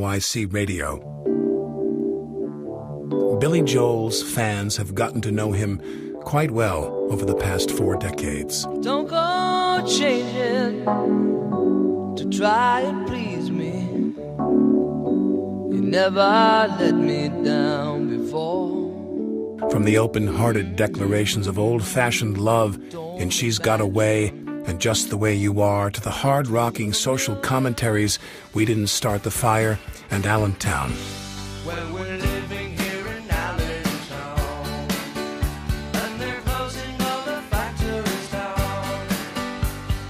YC Radio. Billy Joel's fans have gotten to know him quite well over the past four decades. Don't go changing to try and please me. You never let me down before. From the open hearted declarations of old fashioned love in She's Got a Way and Just the Way You Are to the hard rocking social commentaries We Didn't Start the Fire and Allentown. When we're living here in Allentown, and they're closing all the factories down.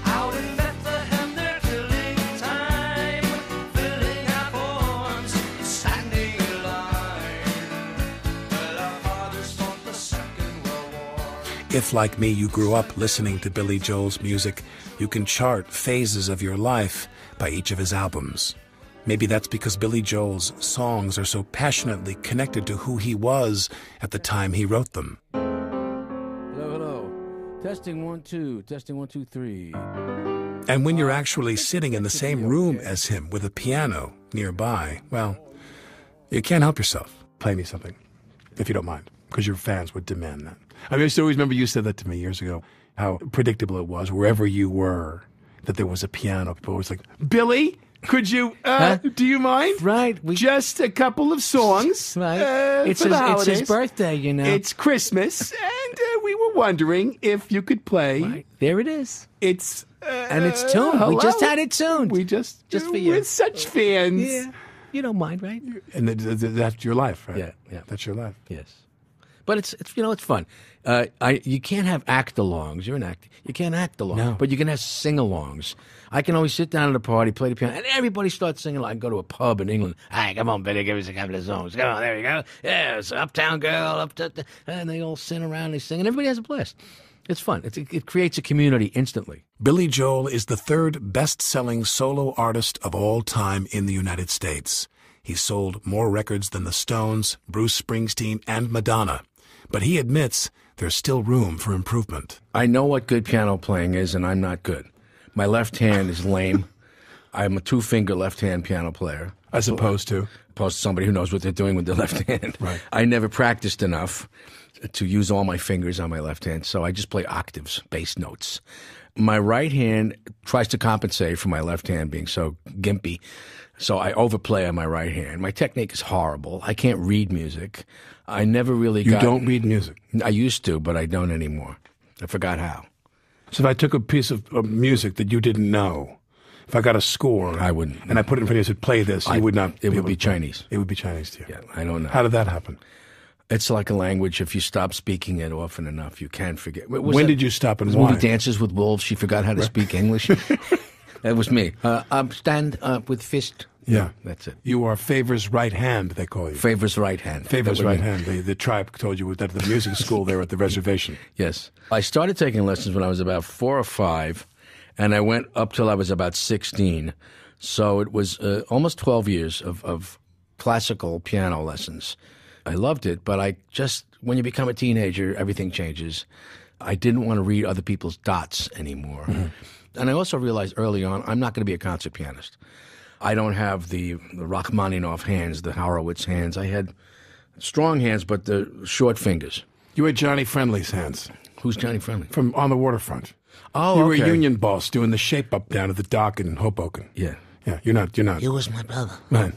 Out in Bethlehem, they're killing time, filling up horns, standing in line. Well, our fathers fought the Second World War. If, like me, you grew up listening to Billy Joel's music, you can chart phases of your life by each of his albums. Maybe that's because Billy Joel's songs are so passionately connected to who he was at the time he wrote them. Hello, hello. Testing one, two. Testing one, two, three. And when you're uh, actually sitting in the same room as him with a piano nearby, well, you can't help yourself. Play me something, if you don't mind, because your fans would demand that. I mean, I still always remember you said that to me years ago, how predictable it was wherever you were that there was a piano. People were always like, Billy, could you, uh, Huh? do you mind? Right, we- Just a couple of songs. Right. uh, it's, his, it's his birthday, you know. It's Christmas, and uh, we were wondering if you could play. Right. There it is. It's uh, And it's tuned. We just had it tuned. We just Just for you. we're such fans. Yeah. You don't mind, right? And th- th- th- that's your life, right? Yeah, yeah. That's your life. Yes. But it's, it's you know it's fun. Uh, I you can't have act alongs. You're an act. You can't act along. No. But you can have sing alongs. I can always sit down at a party, play the piano, and everybody starts singing. Like I go to a pub in England. Hey, come on, Billy, give us a couple of songs. Come on, there you go. Yeah, it's Uptown Girl, up to, and they all sit around, they sing, and everybody has a blast. It's fun. It's, it creates a community instantly. Billy Joel is the third best-selling solo artist of all time in the United States. He sold more records than the Stones, Bruce Springsteen, and Madonna. But he admits there's still room for improvement. I know what good piano playing is, and I'm not good. My left hand is lame. I'm a two finger left hand piano player. As opposed to opposed to somebody who knows what they're doing with their left hand. Right. I never practiced enough to use all my fingers on my left hand, so I just play octaves, bass notes. My right hand tries to compensate for my left hand being so gimpy, so I overplay on my right hand. My technique is horrible. I can't read music. I never really you got. don't read music. I used to, but I don't anymore. I forgot how. So if I took a piece of, of music that you didn't know, if I got a score, I wouldn't. and I put it in front of you and said, "Play this," you I- would not. It would be. Chinese. It would be Chinese to you. Yeah, I don't know. How did that happen? It's like a language. If you stop speaking it often enough, you can forget. Was when that- did you stop and why? movie Dances with Wolves. She forgot how to speak English. that was me. Uh, um, stand up with fist. Yeah, That's it. You are Favor's right hand. They call you. Favor's right hand. Favor's right hand. The, the tribe told you that at the music school there at the reservation. Yes. I started taking lessons when I was about four or five, and I went up till I was about 16. So it was uh, almost 12 years of, of classical piano lessons. I loved it, but I just, when you become a teenager, everything changes. I didn't want to read other people's dots anymore. And I also realized early on, I'm not going to be a concert pianist. I don't have the, the Rachmaninoff hands, the Horowitz hands. I had strong hands, but the short fingers. You had Johnny Friendly's hands Who's Johnny Friendly? from on the waterfront. Oh, you were a union boss doing the shape up down at the dock in Hoboken. Yeah. Yeah, you're not. You're not. He was my brother. Right.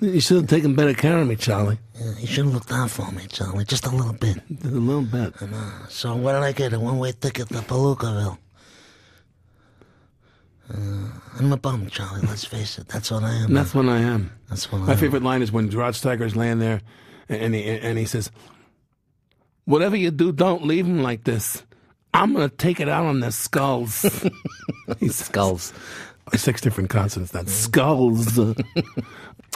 You should have taken better care of me, Charlie. Yeah, he should have looked out for me, Charlie, just a little bit. A little bit. So what did I get? A one-way ticket to Palookaville. Uh, I'm a bum, Charlie. Let's face it. That's what I am. That's what I am. That's what I My am. favorite line is when Rod Steiger's laying there, and he and he says, Whatever you do, don't leave him like this. I'm gonna take it out on their skulls. Skulls. Six different consonants. That's skulls.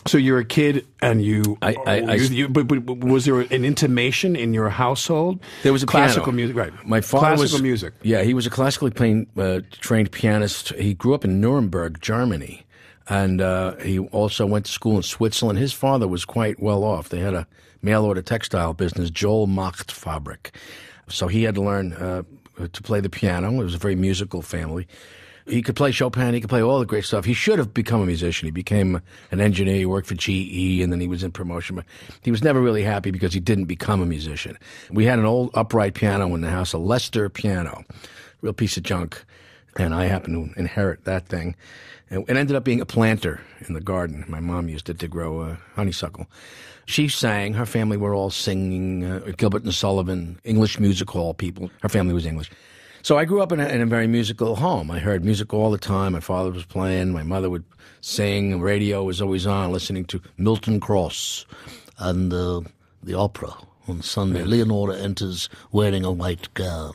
so. You're a kid, and you. I- I- I- you, you- but, but was there an intimation in your household? There was a classical piano. music, right? My father classical was music. Yeah, he was a classically playing, uh, trained pianist. He grew up in Nuremberg, Germany, and uh, he also went to school in Switzerland. His father was quite well off. They had a mail order textile business, Joel Macht Fabrik. So he had to learn uh, to play the piano. It was a very musical family. He could play Chopin. He could play all the great stuff. He should have become a musician. He became an engineer. He worked for GE, and then he was in promotion. But he was never really happy because he didn't become a musician. We had an old upright piano in the house, a Lester piano, real piece of junk, and I happened to inherit that thing. It ended up being a planter in the garden. My mom used it to grow uh, honeysuckle. She sang. Her family were all singing. Uh, Gilbert and Sullivan, English music hall people. Her family was English. So I grew up in a, in a very musical home. I heard music all the time. My father was playing. My mother would sing. Radio was always on, listening to Milton Cross. And uh, the opera on Sunday. Leonora enters wearing a white gown.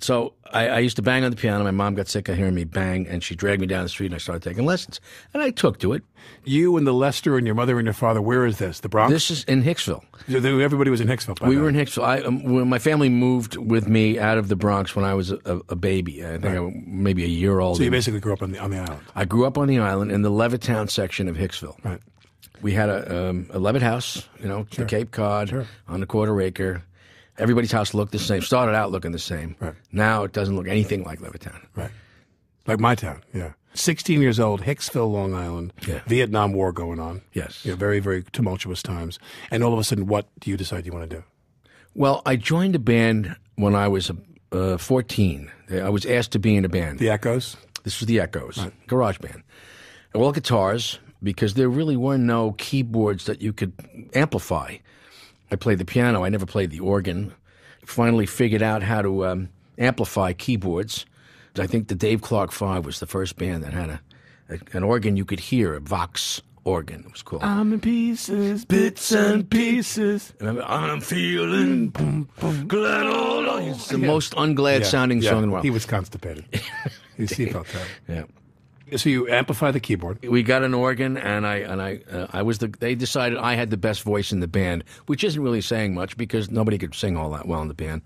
So I, I used to bang on the piano. My mom got sick of hearing me bang, and she dragged me down the street, and I started taking lessons. And I took to it. You and the Lester and your mother and your father. Where is this? The Bronx. This is in Hicksville. Everybody was in Hicksville. by We then. were in Hicksville. I, um, when my family moved with me out of the Bronx when I was a, a, baby. I think I maybe a year old. So you basically grew up on the on the island. I grew up on the island in the Levittown section of Hicksville. Right. We had a, um, a Levitt house, you know, the Cape Cod on the quarter acre. Everybody's house looked the same. Started out looking the same. Right. Now it doesn't look anything like Levittown. Right. Like my town. Yeah. 16 years old, Hicksville, Long Island. Yeah. Vietnam War going on. Yes. Yeah, very, very tumultuous times. And all of a sudden, what do you decide you want to do? Well, I joined a band when I was uh, 14. I was asked to be in a band. The Echoes? This was the Echoes, garage band. All guitars, because there really were no keyboards that you could amplify. I played the piano, I never played the organ. Finally figured out how to um, amplify keyboards. I think the Dave Clark Five was the first band that had a, a an organ you could hear, a Vox organ, it was called. I'm in pieces, bits and pieces. Remember, I'm feeling glad all. It's the most unglad Yeah, sounding yeah. song in the world. He was constipated. His seatbelt tied. yeah. So you amplify the keyboard. we got an organ, and I and I uh, I was the. They decided I had the best voice in the band, which isn't really saying much because nobody could sing all that well in the band.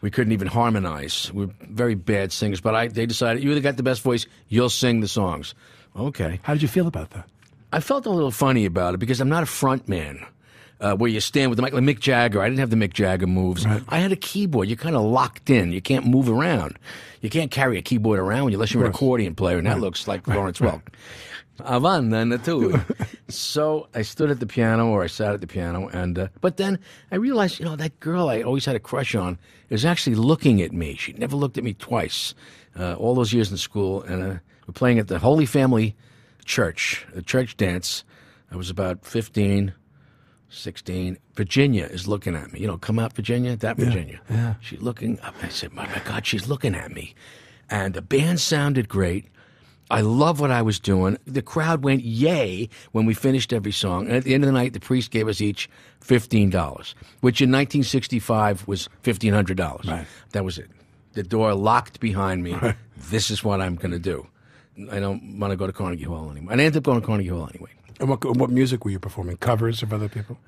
We couldn't even harmonize. We're very bad singers, but I they decided you either got the best voice, you'll sing the songs. Okay. How did you feel about that? I felt a little funny about it because I'm not a front man. Uh, where you stand with the mic, like Mick Jagger. I didn't have the Mick Jagger moves. I had a keyboard. You're kind of locked in. You can't move around. You can't carry a keyboard around unless you're an accordion player, and that looks like Lawrence Welk. Avanti too. so I stood at the piano, or I sat at the piano, and uh, but then I realized, you know, that girl I always had a crush on is actually looking at me. She never looked at me twice. Uh, all those years in school, and uh, we're playing at the Holy Family Church, a church dance. I was about 15, 16. Virginia is looking at me. You know, come out, Virginia, that Virginia. Yeah. She's looking up. I said, my, my God, she's looking at me. And the band sounded great. I love what I was doing. The crowd went yay when we finished every song. And at the end of the night, the priest gave us each $15, which in 1965 was $1,500. Right. That was it. The door locked behind me. This is what I'm going to do. I don't want to go to Carnegie Hall anymore. And I ended up going to Carnegie Hall anyway. And what, what music were you performing? Covers of other people?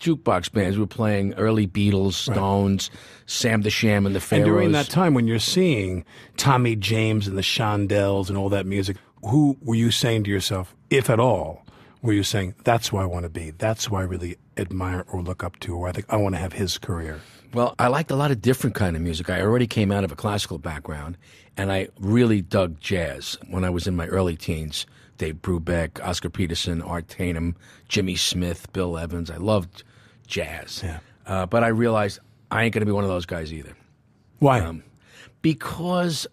Jukebox bands. We were playing early Beatles, Stones, Sam the Sham, and the Pharaohs. And during that time, when you're seeing Tommy James and the Shondells and all that music, who were you saying to yourself, if at all, were you saying, that's who I want to be? That's who I really admire or look up to, or I think I want to have his career? Well, I liked a lot of different kind of music. I already came out of a classical background, and I really dug jazz when I was in my early teens. Dave Brubeck, Oscar Peterson, Art Tatum, Jimmy Smith, Bill Evans. I loved jazz. Yeah. Uh, but I realized I ain't going to be one of those guys either Why? Um, because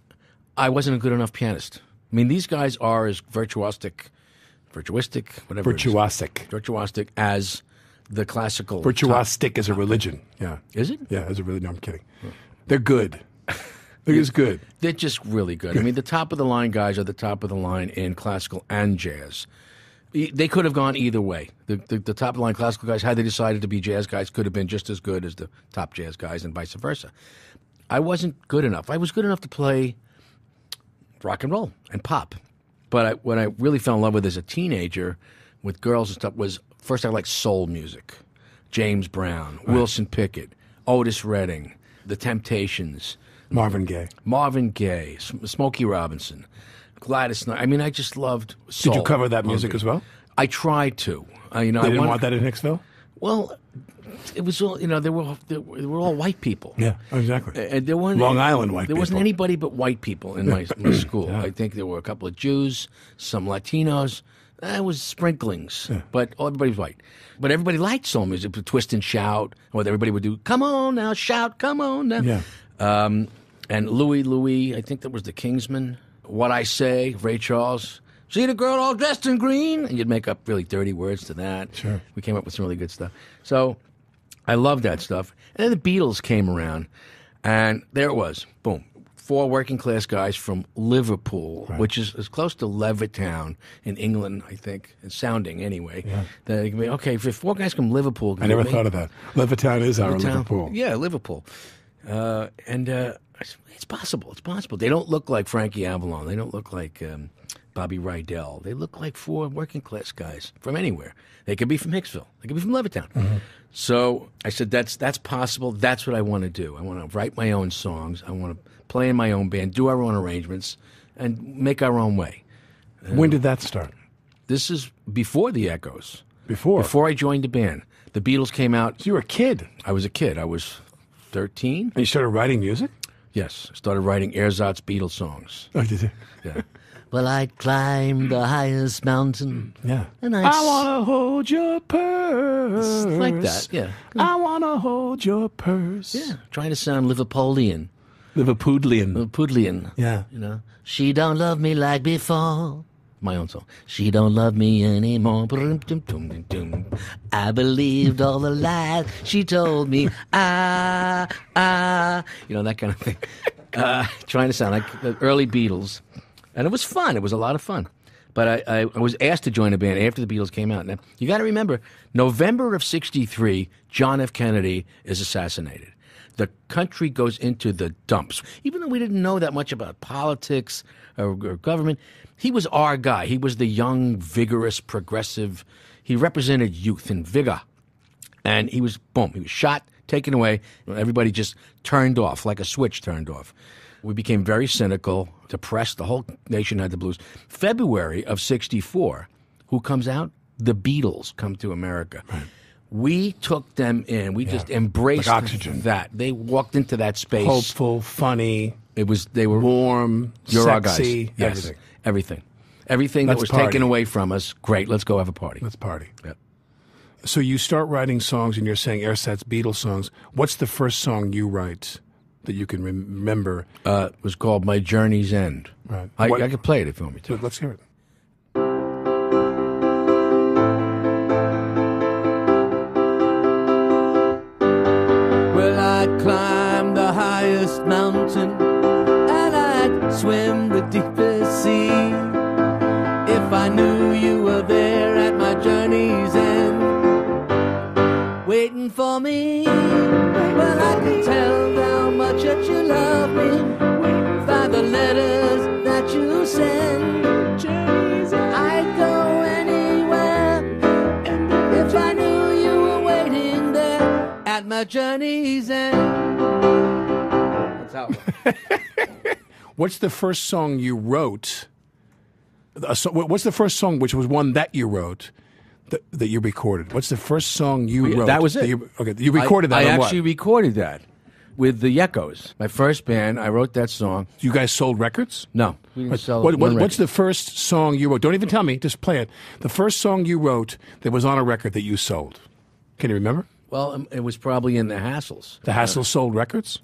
I wasn't a good enough pianist. I mean, these guys are as virtuosic, virtuistic, whatever. Virtuosic. virtuosic as the classical. Virtuosic is a religion. Yeah. Is it? Yeah, as a religion. No, I'm kidding. They're good. They're good. They're just really good. I mean, the top of the line guys are the top of the line in classical and jazz. They could have gone either way. The, the, the top of the line classical guys, had they decided to be jazz guys, could have been just as good as the top jazz guys, and vice versa. I wasn't good enough. I was good enough to play rock and roll and pop. But I, what I really fell in love with as a teenager with girls and stuff was first I liked soul music. James Brown, Wilson Pickett, Otis Redding, The Temptations, Marvin Gaye. Marvin Gaye, S- Smokey Robinson, Gladys Knight. I mean, I just loved soul. Did you cover that music as well? I tried to. Uh, you know, They I didn't wanted- want that in Hicksville? Well, it was all you know. They were they were, they were all white people. Yeah, exactly. And there weren't Long Island white There wasn't people. anybody but white people in my, my school. I think there were a couple of Jews, some Latinos. That was sprinklings, but everybody was white. But everybody liked soul music, the twist and shout. What everybody would do, come on now, shout, come on now. Yeah. Um, and Louie Louie, I think that was the Kingsmen. What I Say, Ray Charles. See the girl all dressed in green? And you'd make up really dirty words to that. Sure. We came up with some really good stuff. So I love that stuff. And then the Beatles came around, and there it was. Boom. Four working class guys from Liverpool, which is as close to Levittown in England, I think, it's sounding anyway. Yeah. That it can be, okay, if four guys from Liverpool. I never thought of that. Levittown is our Levittown. Liverpool. Yeah, Liverpool. Uh, and uh, it's possible. It's possible. They don't look like Frankie Avalon. They don't look like um, Bobby Rydell. They look like four working class guys from anywhere. They could be from Hicksville. They could be from Levittown. Mm-hmm. So I said, that's that's possible. That's what I want to do. I want to write my own songs. I want to play in my own band, do our own arrangements, and make our own way. When did that start? This is before the Echoes. Before. Before I joined the band, the Beatles came out. So you were a kid, I was a kid. I was thirteen. and you started writing music. Yes, I started writing ersatz Beatles songs. Oh, did you? Yeah. Well, I'd climb the highest mountain, Yeah. and I'd I wanna hold your purse. like that, yeah. I wanna hold your purse. Yeah, trying to sound Liverpoolian, Liverpudlian. Liverpudlian. Yeah. You know, She don't love me like before. My own song. She don't love me anymore. I believed all the lies she told me. Ah, ah. You know that kind of thing. Uh, trying to sound like the early Beatles, and it was fun. It was a lot of fun. But I, I, I was asked to join a band after the Beatles came out. Now you got to remember, November of '63, John F. Kennedy is assassinated. The country goes into the dumps. Even though we didn't know that much about politics or, or government, he was our guy. He was the young, vigorous, progressive. He represented youth and vigor. And he was, boom, he was shot, taken away. Everybody just turned off, like a switch turned off. We became very cynical, depressed. The whole nation had the blues. February of 64, who comes out? The Beatles come to America. We took them in. We just embraced Like oxygen. that. They walked into that space. Hopeful, funny, It was they were warm, you're our guys. sexy, Yes. everything. Everything. Everything that Let's was party. taken away from us. Great, let's go have a party. Let's party. Yep. So you start writing songs, and you're saying ersatz Beatles songs. What's the first song you write that you can remember? Uh, it was called My Journey's End. Right. I, What- I could play it if you want me to. Let's hear it. That you. I'd go anywhere if I knew you were waiting there at my journey's end. That's how. What's the first song you wrote? A so, what's the first song, which was one that you wrote, that, that you recorded? What's the first song you oh, wrote? that was it. you, okay, you recorded I, that. I on actually what? recorded that with the Echoes. My first band. I wrote that song. you guys sold records. No, we didn't sell What, what, what's the first song you wrote? Don't even tell me. Just play it. The first song you wrote that was on a record that you sold. Can you remember? Well, um, it was probably in the Hassles. The Hassles sold records.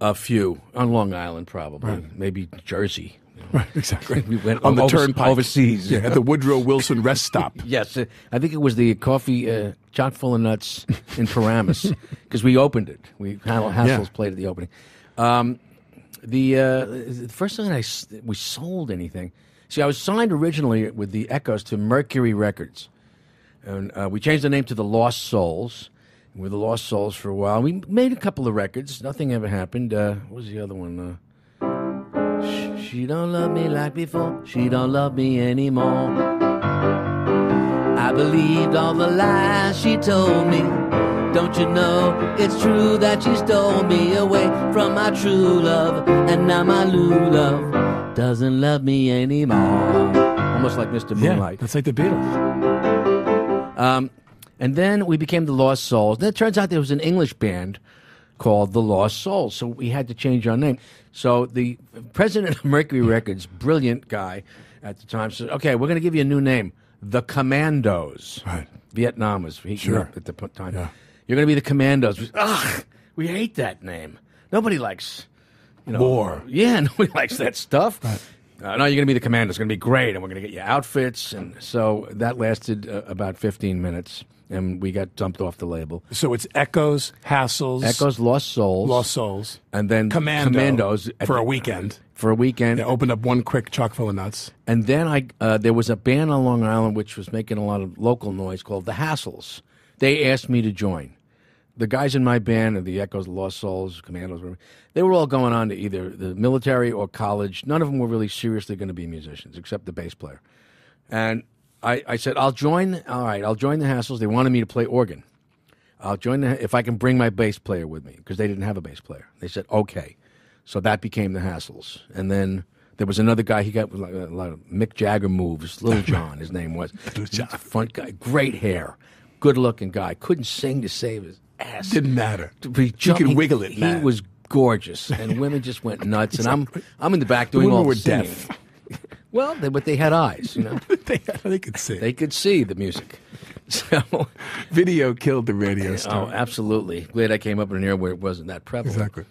A few on Long Island, probably maybe Jersey. Right, exactly. We went on the over- turnpike overseas. Yeah, at the Woodrow Wilson rest stop. Yes, uh, I think it was the coffee uh, chock full of nuts in Paramus because we opened it. We Hassel- Hassles played at the opening. Um, the, uh, first time I we sold anything. See, I was signed originally with the Echoes to Mercury Records, and uh, we changed the name to the Lost Souls. We were the Lost Souls for a while. We made a couple of records. Nothing ever happened. Uh, what was the other one? Uh, she don't love me like before. She don't love me anymore. I believed all the lies she told me. Don't you know it's true that she stole me away from my true love, and now my new love doesn't love me anymore. Almost like Mr. Moonlight. Yeah, that's like the Beatles. Um, And then we became the Lost Souls. Then it turns out there was an English band called the Lost Souls, so we had to change our name. So the president of Mercury Records, brilliant guy at the time, said, "Okay, we're going to give you a new name, the Commandos." Right. Vietnam was heating Sure. up at the time. Yeah. You're going to be the Commandos. We- Ugh, we hate that name. Nobody likes, you know, War. Yeah, nobody likes that stuff. Uh, no, you're going to be the Commandos. It's going to be great, and we're going to get you outfits. And so that lasted uh, about 15 minutes, and we got dumped off the label. So it's Echoes, Hassles, Echoes, Lost Souls, Lost Souls, and then Commando Commandos for the- a weekend. For a weekend, They opened up one quick chock full of nuts. And then I uh, there was a band on Long Island which was making a lot of local noise called the Hassles. They asked me to join. The guys in my band, the Echoes, the Lost Souls, Commandos, they were all going on to either the military or college. None of them were really seriously going to be musicians, except the bass player. And I, I said, I'll join. All right, I'll join the Hassles. They wanted me to play organ. I'll join the, if I can bring my bass player with me because they didn't have a bass player. They said okay, so that became the Hassles, and then there was another guy. He got like a lot of Mick Jagger moves. Little John, his name was. Little John, front guy, great hair, good looking guy. Couldn't sing to save his ass. Didn't matter. You jumped- could he- wiggle it, He was gorgeous, and women just went nuts. And I'm I'm in the back The doing women all were singing. deaf. Well, they, but they had eyes, you know. they, they could see. they could see the music. So, Video killed the radio oh, absolutely. Glad I came up in an era where it wasn't that prevalent. exactly.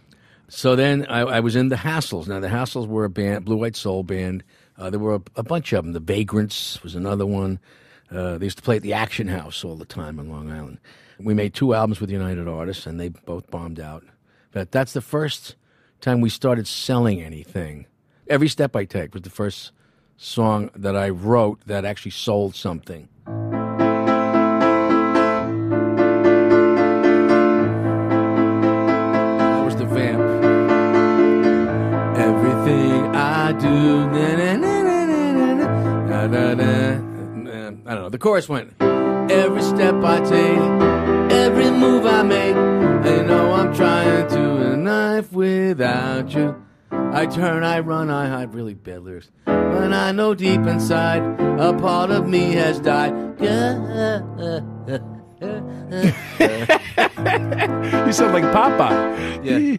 So then I, I was in the Hassles. Now the Hassles were a band, blue white soul band. Uh, there were a, a bunch of them. The Vagrants was another one. Uh, they used to play at the Action House all the time on Long Island. We made two albums with United Artists, and they both bombed out. But that's the first time we started selling anything. Every Step I Take was the first song that I wrote that actually sold something. That was the vamp. Everything I do, don't know. The chorus went. Every step I take, every move I make, I know I'm trying to a knife without you. I turn, I run, I hide. Really bad lyrics. When I know deep inside, a part of me has died. Yeah. You sound like Papa. Yeah.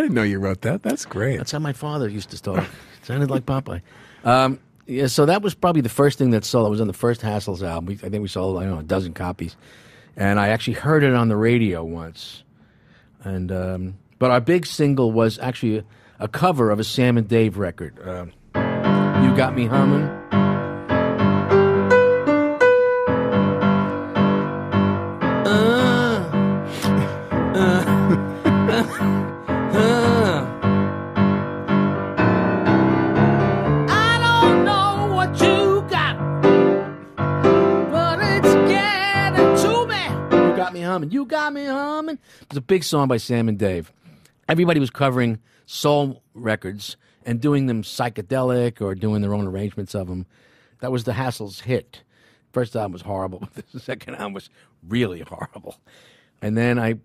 I didn't know you wrote that. That's great. That's how my father used to talk. It Sounded like Popeye. Um, yeah, so that was probably the first thing that sold. It was on the first Hassles album. We, I think we sold I don't know a dozen copies, and I actually heard it on the radio once. And um, but our big single was actually a, a cover of a Sam and Dave record. Um, you got me humming. Humming. You got me humming. It was a big song by Sam and Dave. Everybody was covering soul records and doing them psychedelic or doing their own arrangements of them. That was the Hassles' hit. First album was horrible, but the second album was really horrible. And then I,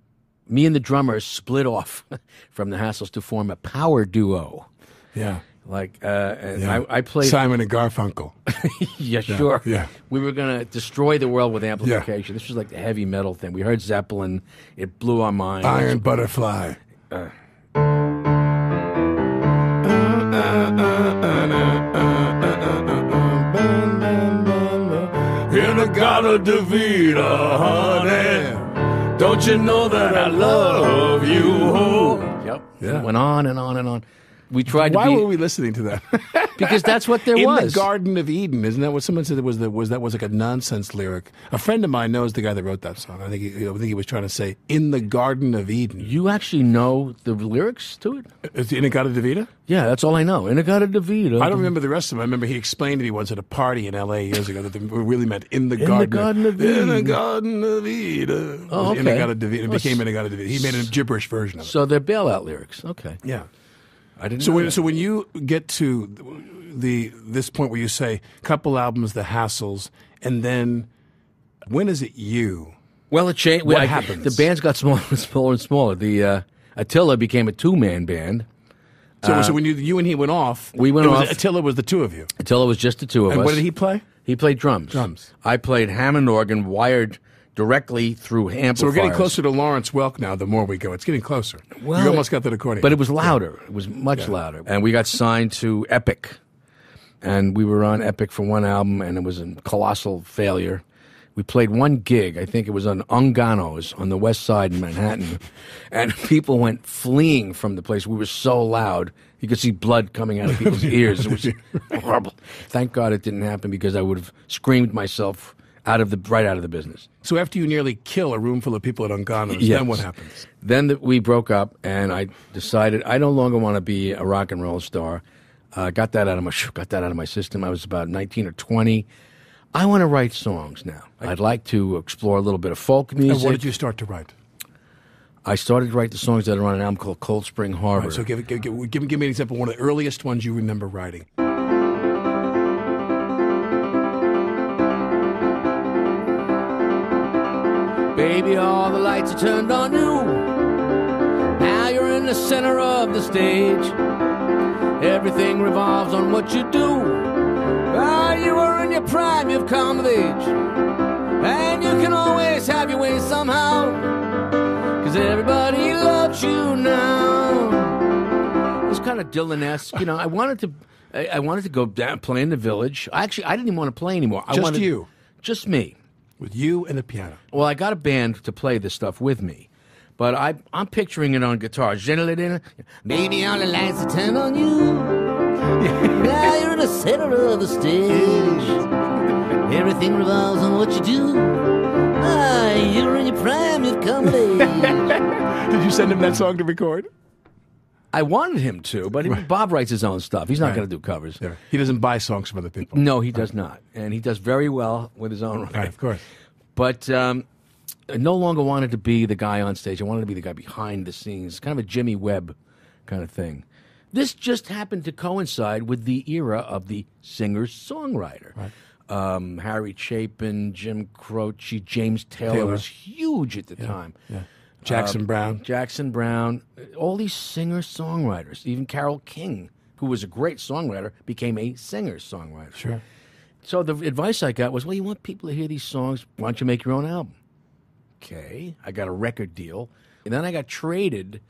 me and the drummer split off from the Hassles to form a power duo. Yeah. Like, uh, and yeah. I, I played. Simon and Garfunkel. yeah, sure. yeah. We were going to destroy the world with amplification. This was like the heavy metal thing. We heard Zeppelin. It blew our minds. Iron Butterfly. In the Gadda-Da-Vida, honey. Don't you know that I love you? Yep. Yeah. It went on and on and on. We tried Why to be were we listening to that? because that's what there In was. In the Garden of Eden, isn't that what someone said? It was the, was that was like a nonsense lyric? A friend of mine knows the guy that wrote that song. I think he, I think he was trying to say "In the Garden of Eden." you actually know the lyrics to it? Is it In-A-Gadda-Da-Vida? Yeah, that's all I know. In-A-Gadda-Da-Vida. I don't remember the rest of them. I remember he explained to me once at a party in L.A. years ago that they really meant "In the the Garden." Garden of Eden. In the Eden. Garden of Eden. Oh, okay. In-A-Gadda-Da-Vida. It became In-A-Gadda-Da-Vida. He made a gibberish version of it. So they're bailout lyrics. Okay. Yeah. I didn't So know when that. so when you get to the this point where you say couple albums, the hassles, and then when is it you? Well, it changed. What I- happens? The bands got smaller and smaller and smaller. The uh, Attila became a two-man band. So, so when you you and he went off, we went it was- off. Attila was the two of you. it was just the two of And us. what did he play? He played drums. Drums. I played Hammond organ wired directly through amplifiers. So we're getting closer to Lawrence Welk now. The more we go, it's getting closer. Well, you almost got that accordion, But it was louder. It was much louder. And we got signed to Epic. And we were on Epic for one album, and it was a colossal failure. We played one gig, I think it was on Ungano's on the west side in Manhattan. and people went fleeing from the place. We were so loud. You could see blood coming out of people's ears. It was horrible. Thank God it didn't happen because I would have screamed myself out of the right out of the business. So after you nearly kill a room full of people at Ungano's, Yes. then what happens? Then the, we broke up, and I decided I no longer want to be a rock and roll star. Uh, got that out of my got that out of my system. I was about nineteen or twenty. I want to write songs now. I'd like to explore a little bit of folk music. And what did you start to write? I started to write the songs that are on an album called Cold Spring Harbor. Right, so give, give, give, give, me- give me an example. of One of the earliest ones you remember writing. Baby, all the lights are turned on you. Now you're in the center of the stage. Everything revolves on what you do. While you are in your prime, you've come of age. And you can always have your way somehow. Cause everybody loves you now. It's kind of Dylan-esque. You know, I wanted to, I, I wanted to go down, play in the village. Actually, I didn't even want to play anymore. I Just wanted, you? Just me. With you and the piano. Well, I got a band to play this stuff with me, but I, I'm picturing it on guitar. Baby, all the lights are turned on you. now you're in the center of the stage. Everything revolves on what you do. Ah, you're in your prime, you've come. Did you send him that song to record? I wanted him to, but he, Bob writes his own stuff. He's not going to do covers. Yeah. He doesn't buy songs from other people. No, he does not, and he does very well with his own writing. Right, of course. But um, I no longer wanted to be the guy on stage. I wanted to be the guy behind the scenes, kind of a Jimmy Webb kind of thing. This just happened to coincide with the era of the singer songwriter. Um, Harry Chapin, Jim Croce, James Taylor, Taylor. was huge at the time. Yeah. Jackson Um, Browne. Jackson Browne, all these singer songwriters, even Carole King, who was a great songwriter, became a singer songwriter. Sure. So the advice I got was, well, you want people to hear these songs, why don't you make your own album? Okay, I got a record deal. And then I got traded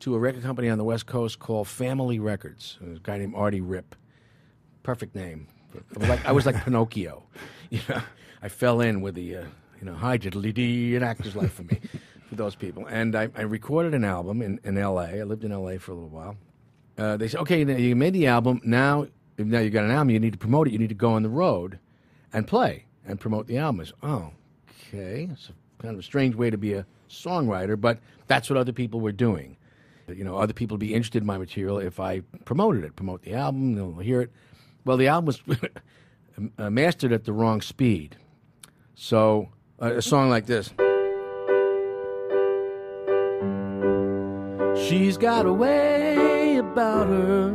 to a record company on the West Coast called Family Records. A guy named Artie Ripp. Perfect name. I was like, I was like Pinocchio. You know, I fell in with the, uh, you know, hi diddly dee, an actor's life for me, those people. And I, I recorded an album in, in L.A. I lived in L.A. for a little while. Uh, they said, okay, you made the album. Now, now you got an album. You need to promote it. You need to go on the road and play and promote the album. I said, oh, okay. It's a, kind of a strange way to be a songwriter, but that's what other people were doing. You know, other people would be interested in my material if I promoted it, promote the album, they'll hear it. Well, the album was mastered at the wrong speed. So, uh, a song like this. She's got a way about her.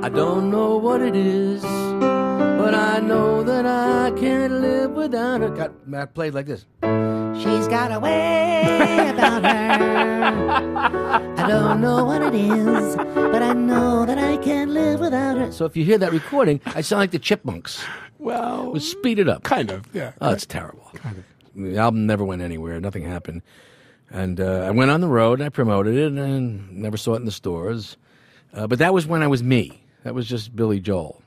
I don't know what it is, but I know that I can't live without her. Got Matt played like this. She's got a way about her. I don't know what it is, but I know that I can't live without her. So if you hear that recording, I sound like the Chipmunks. Well, We'll speed it up. kind of, yeah. Oh, it's terrible. The album never went anywhere. Nothing happened. And uh, I went on the road. and I promoted it and never saw it in the stores. Uh, but that was when I was me. That was just Billy Joel.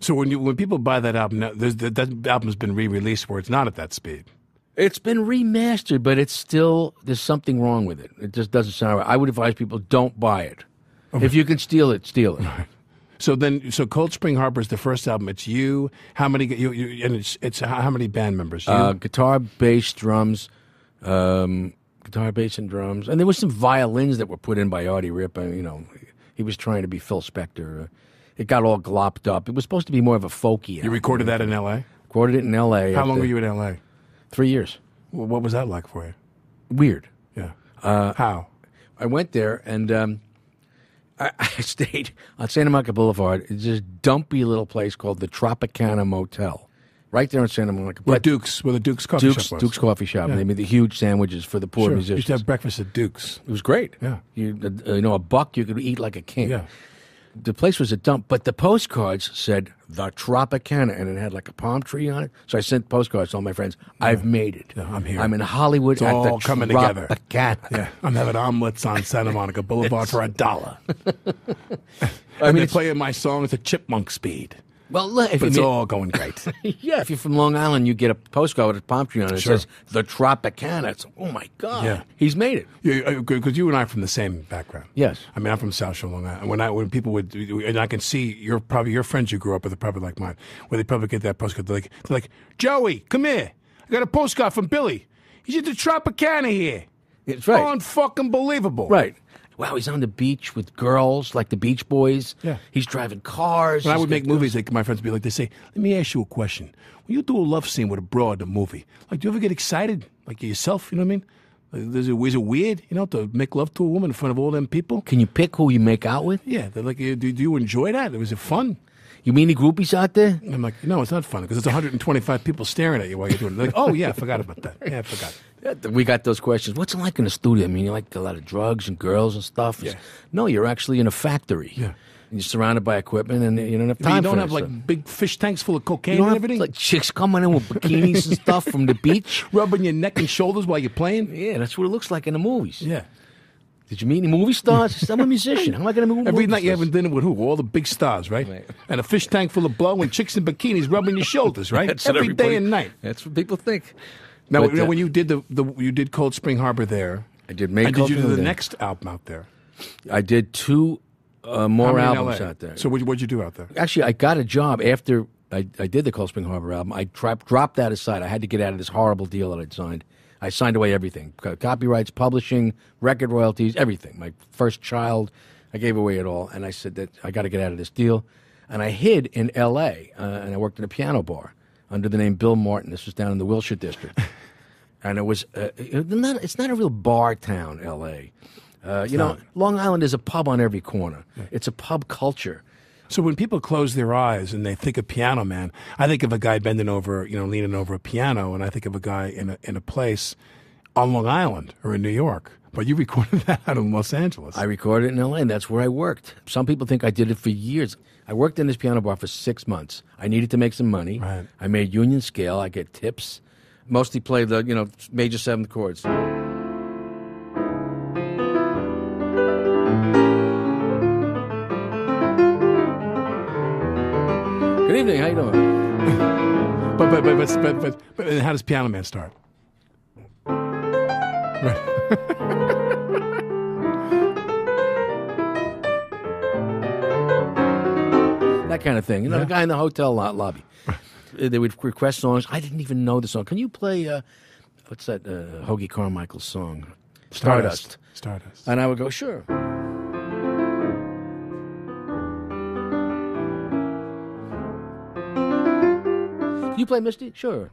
So when you when people buy that album, now, that, that album's been re-released where it's not at that speed. It's been remastered, but it's still there's something wrong with it. It just doesn't sound right. I would advise people don't buy it. If you can steal it, steal it. So then, so Cold Spring Harbor is the first album. It's you. How many? You, you and it's it's how how many band members? You? Uh, guitar, bass, drums, um, guitar, bass, and drums, and there was some violins that were put in by Artie Ripp. And, you know, he was trying to be Phil Spector. Uh, it got all glopped up. It was supposed to be more of a folky. you recorded that in L.A. Recorded it in L.A. How long were you in L.A.? Three years. Well, what was that like for you? Weird. Yeah. how? I went there and um, I, I stayed on Santa Monica Boulevard. It's this dumpy little place called the Tropicana Motel. Right there in Santa Monica. Where But Duke's, where the Duke's coffee Duke's, shop was. Duke's Coffee Shop. Yeah. And they made the huge sandwiches for the poor Sure. musicians. Used to have breakfast at Duke's. it was great. Yeah. You, uh, you know, a buck you could eat like a king. Yeah. The place was a dump, but the postcards said the Tropicana, and it had like a palm tree on it. So I sent postcards to all my friends. I've made it. Yeah, I'm here. I'm in Hollywood It's at all the coming together. Tropicana. Yeah, I'm having omelets on Santa Monica Boulevard for a dollar. I mean, it's- playing my song at the chipmunk speed. Well, look, if it's mean- all going great. yeah, if you're from Long Island, you get a postcard with a palm tree on it. It Sure. says the Tropicana. It's oh my god, Yeah. he's made it. Yeah, uh, because you and I are from the same background. Yes. I mean, I'm from South Shore, Long Island. When I when people would, and I can see your probably your friends you grew up with are probably like mine, where they probably get that postcard. They're like, they're like, Joey, come here. I got a postcard from Billy. He's at the Tropicana here. It's right. Unfucking believable. Right. Wow, he's on the beach with girls like the Beach Boys. Yeah. He's driving cars. When I would make movies, like my friends would be like, they say, "Let me ask you a question. When you do a love scene with a broad in a movie, like, do you ever get excited, like yourself? You know what I mean? Like, is, it, is it weird, you know, to make love to a woman in front of all them people? Can you pick who you make out with? Yeah, they're like, do, do you enjoy that? Was it fun? You mean the groupies out there? I'm like, no, it's not fun because it's 125 people staring at you while you're doing it. They're like, oh yeah, I forgot about that. Yeah, I forgot. We got those questions. What's it like in the studio? I mean, you like a lot of drugs and girls and stuff. Yeah. No, you're actually in a factory. Yeah. You're surrounded by equipment, and you don't have time you don't have like stuff. big fish tanks full of cocaine You don't and have everything, like chicks coming in with bikinis and stuff from the beach. rubbing your neck and shoulders while you're playing. Yeah, that's what it looks like in the movies. Yeah. Did you meet any movie stars? I'm a musician. How am I going to move? Every night you're having dinner with who? All the big stars, right? Right. And a fish tank full of blow and chicks in bikinis rubbing your shoulders, right? That's Every day and night. That's what people think. Now, But, you know, uh, when you did the, the you did Cold Spring Harbor there, I did make. and did you do the Spring next album out there? there. I did two uh, more How many in albums out there. So what what'd you do out there? Actually, I got a job after I, I did the Cold Spring Harbor album. I dro- dropped that aside. I had to get out of this horrible deal that I'd signed. I signed away everything copyrights, publishing, record royalties, everything. My first child, I gave away it all. And I said that I got to get out of this deal. And I hid in L.A., uh, and I worked in a piano bar under the name Bill Martin. This was down in the Wilshire District. and it was uh, it- not, it's not a real bar town, L.A. Uh, you know. Long Island is a pub on every corner. It's a pub culture. So when people close their eyes and they think of Piano Man, I think of a guy bending over, you know, leaning over a piano, and I think of a guy in a in a place on Long Island or in New York. But you recorded that out in Los Angeles. I recorded it in LA, and that's where I worked. Some people think I did it for years. I worked in this piano bar for six months. I needed to make some money. Right. I made union scale. I get tips. Mostly play the you know major seventh chords. Good evening. How you doing? but, but, but, but, but, but, but how does Piano Man start? That kind of thing. You know, the guy in the hotel lo- lobby. They would request songs. I didn't even know the song. Can you play uh, what's that uh, Hoagy Carmichael song? Stardust. Stardust. And I would go, sure. Can you play Misty? Sure.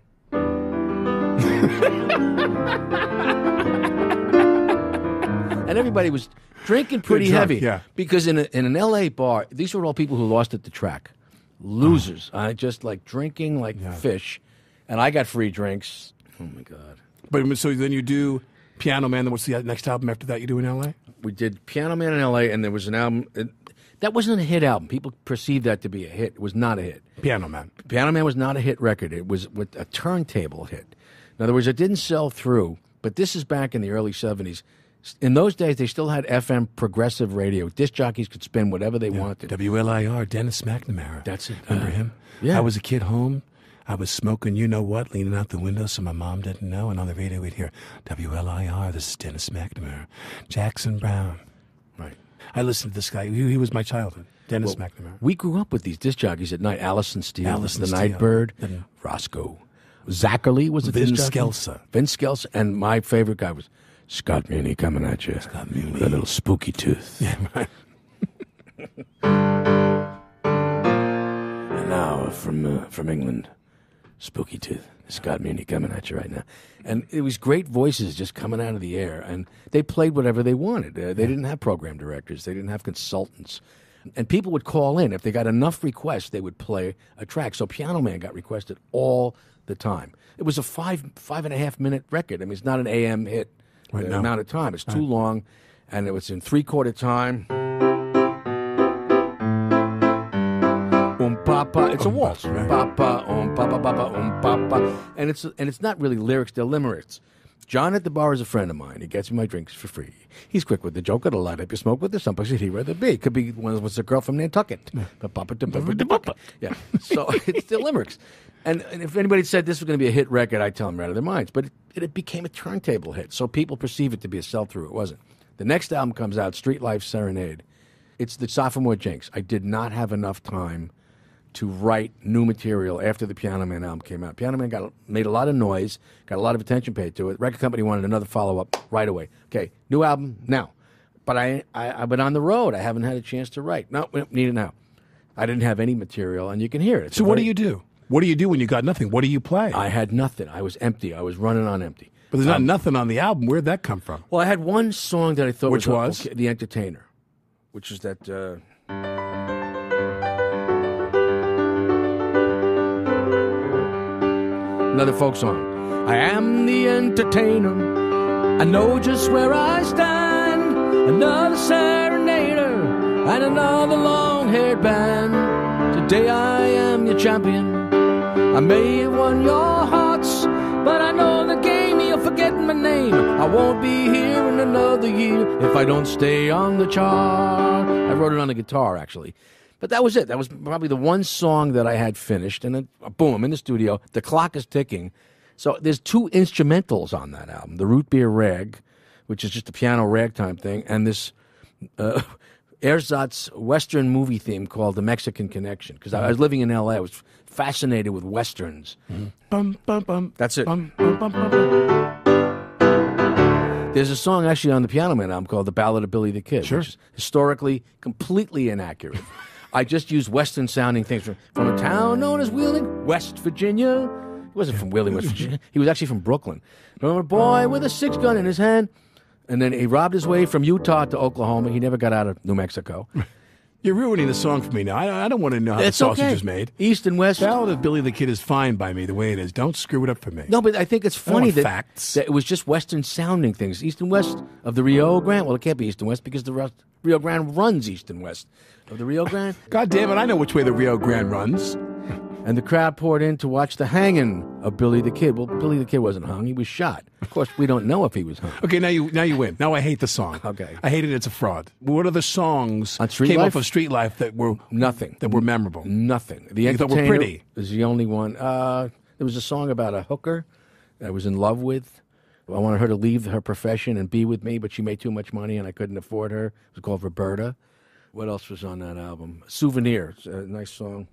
and everybody was drinking pretty drunk, heavy. yeah. Because in, a, in an LA bar, these were all people who lost at the track. Losers. Oh. I just like drinking like fish. And I got free drinks. Oh my God. But so then you do Piano Man. Then what's the next album after that you do in L.A.? we did Piano Man in L.A. and there was an album it, that wasn't a hit album. People perceived that to be a hit. It was not a hit. Piano Man. Piano Man was not a hit record. It was with a turntable hit. In other words, it didn't sell through. But this is back in the early '70s. In those days, they still had FM progressive radio. Disc jockeys could spin whatever they wanted. WLIR, Dennis McNamara. That's it. Remember Uh, him? yeah. I was a kid home. I was smoking, you know what, leaning out the window so my mom didn't know. And on the radio, we'd hear WLIR, this is Dennis McNamara. Jackson Browne. Right. I listened to this guy. He, he was my childhood. Dennis McNamara. We grew up with these disc jockeys at night. Alison Steele, Alison the Steele. Nightbird, Then- Roscoe, Zachary was a Vince. Scelsa. Vince Scelsa, and my favorite guy was Scott Muni coming at you. Scott Muni. with a little spooky tooth. Yeah. And now from uh, from England, Spooky Tooth. Scott Muni coming at you right now. And it was great voices just coming out of the air. And they played whatever they wanted. Uh, they didn't have program directors, they didn't have consultants. And people would call in. If they got enough requests, they would play a track. So Piano Man got requested all the time. It was a five, five and a half minute record. I mean, it's not an AM hit Right, no. amount of time. It's too long, and it was in three quarter time. Um papa, it's a waltz. right. Papa, um papa, papa, um papa, and it's and it's not really lyrics; they're limericks. John at the bar is a friend of mine. He gets me my drinks for free. He's quick with the joke. It'll light up your smoke with the some place he'd rather be. Could be one was a girl from Nantucket. But papa, da- papa, da- papa. Yeah. So it's the limericks. And, and if anybody said this was going to be a hit record, I'd tell them right out of their minds. But it, it became a turntable hit, so people perceive it to be a sell through. It wasn't. The next album comes out, Street Life Serenade. It's the sophomore jinx. I did not have enough time to write new material after the Piano Man album came out. Piano Man got made a lot of noise, got a lot of attention paid to it. Record company wanted another follow up right away. Okay, new album now. But I, I I've been on the road. I haven't had a chance to write. No, we don't need it now. I didn't have any material, and you can hear it. It's So what do you do? What do you do when you got nothing? What do you play? I had nothing. I was empty. I was running on empty. but there's not nothing on the album. Where'd that come from? Well, I had one song that I thought Which was, was? okay, "The Entertainer," which is that. Uh, another folk song. I am the entertainer. I know just where I stand. Another serenader and another long-haired band. Today I am your champion. I may have won your hearts, but I know the game. You'll forget my name. I won't be here in another year if I don't stay on the chart. I wrote it on the guitar, actually. But that was it. That was probably the one song that I had finished. And then, boom, I'm in the studio. The clock is ticking. So there's two instrumentals on that album the Root Beer Rag, which is just a piano ragtime thing, and this uh, ersatz Western movie theme called The Mexican Connection. Because I was living in LA. I was fascinated with Westerns. Bum, bum, bum, That's it. There's a song actually on the Piano Man album called "The Ballad of Billy the Kid," Sure. which is historically completely inaccurate. I just used Western sounding things from, from a town known as Wheeling, West Virginia. He wasn't from Wheeling, West Virginia. He was actually from Brooklyn. From a boy with a six gun in his hand, and then he robbed his way from Utah to Oklahoma. He never got out of New Mexico. You're ruining the song for me now. I, I don't want to know how it's the sausage okay. is made. East and West. Ballad of Billy the Kid is fine by me the way it is. Don't screw it up for me. No, but I think it's don't funny want that, facts. that it was just Western sounding things. East and West of the Rio Grande. Well, it can't be East and West because the Ru- Rio Grande runs East and West of the Rio Grande. God damn it, I know which way the Rio Grande runs. and the crowd poured in to watch the hanging of Billy the Kid. Well, Billy the Kid wasn't hung; he was shot. Of course, we don't know if he was hung. Okay, now you now you win. Now I hate the song. Okay. I hate it. It's a fraud. What are the songs On Street came Life? off of Street Life that were Nothing. that were memorable? Nothing. The You thought were Entertainer pretty. is the only one. Uh, there was a song about a hooker that I was in love with. I wanted her to leave her profession and be with me, but she made too much money and I couldn't afford her. It was called Roberta. What else was on that album? Souvenir. It's a nice song.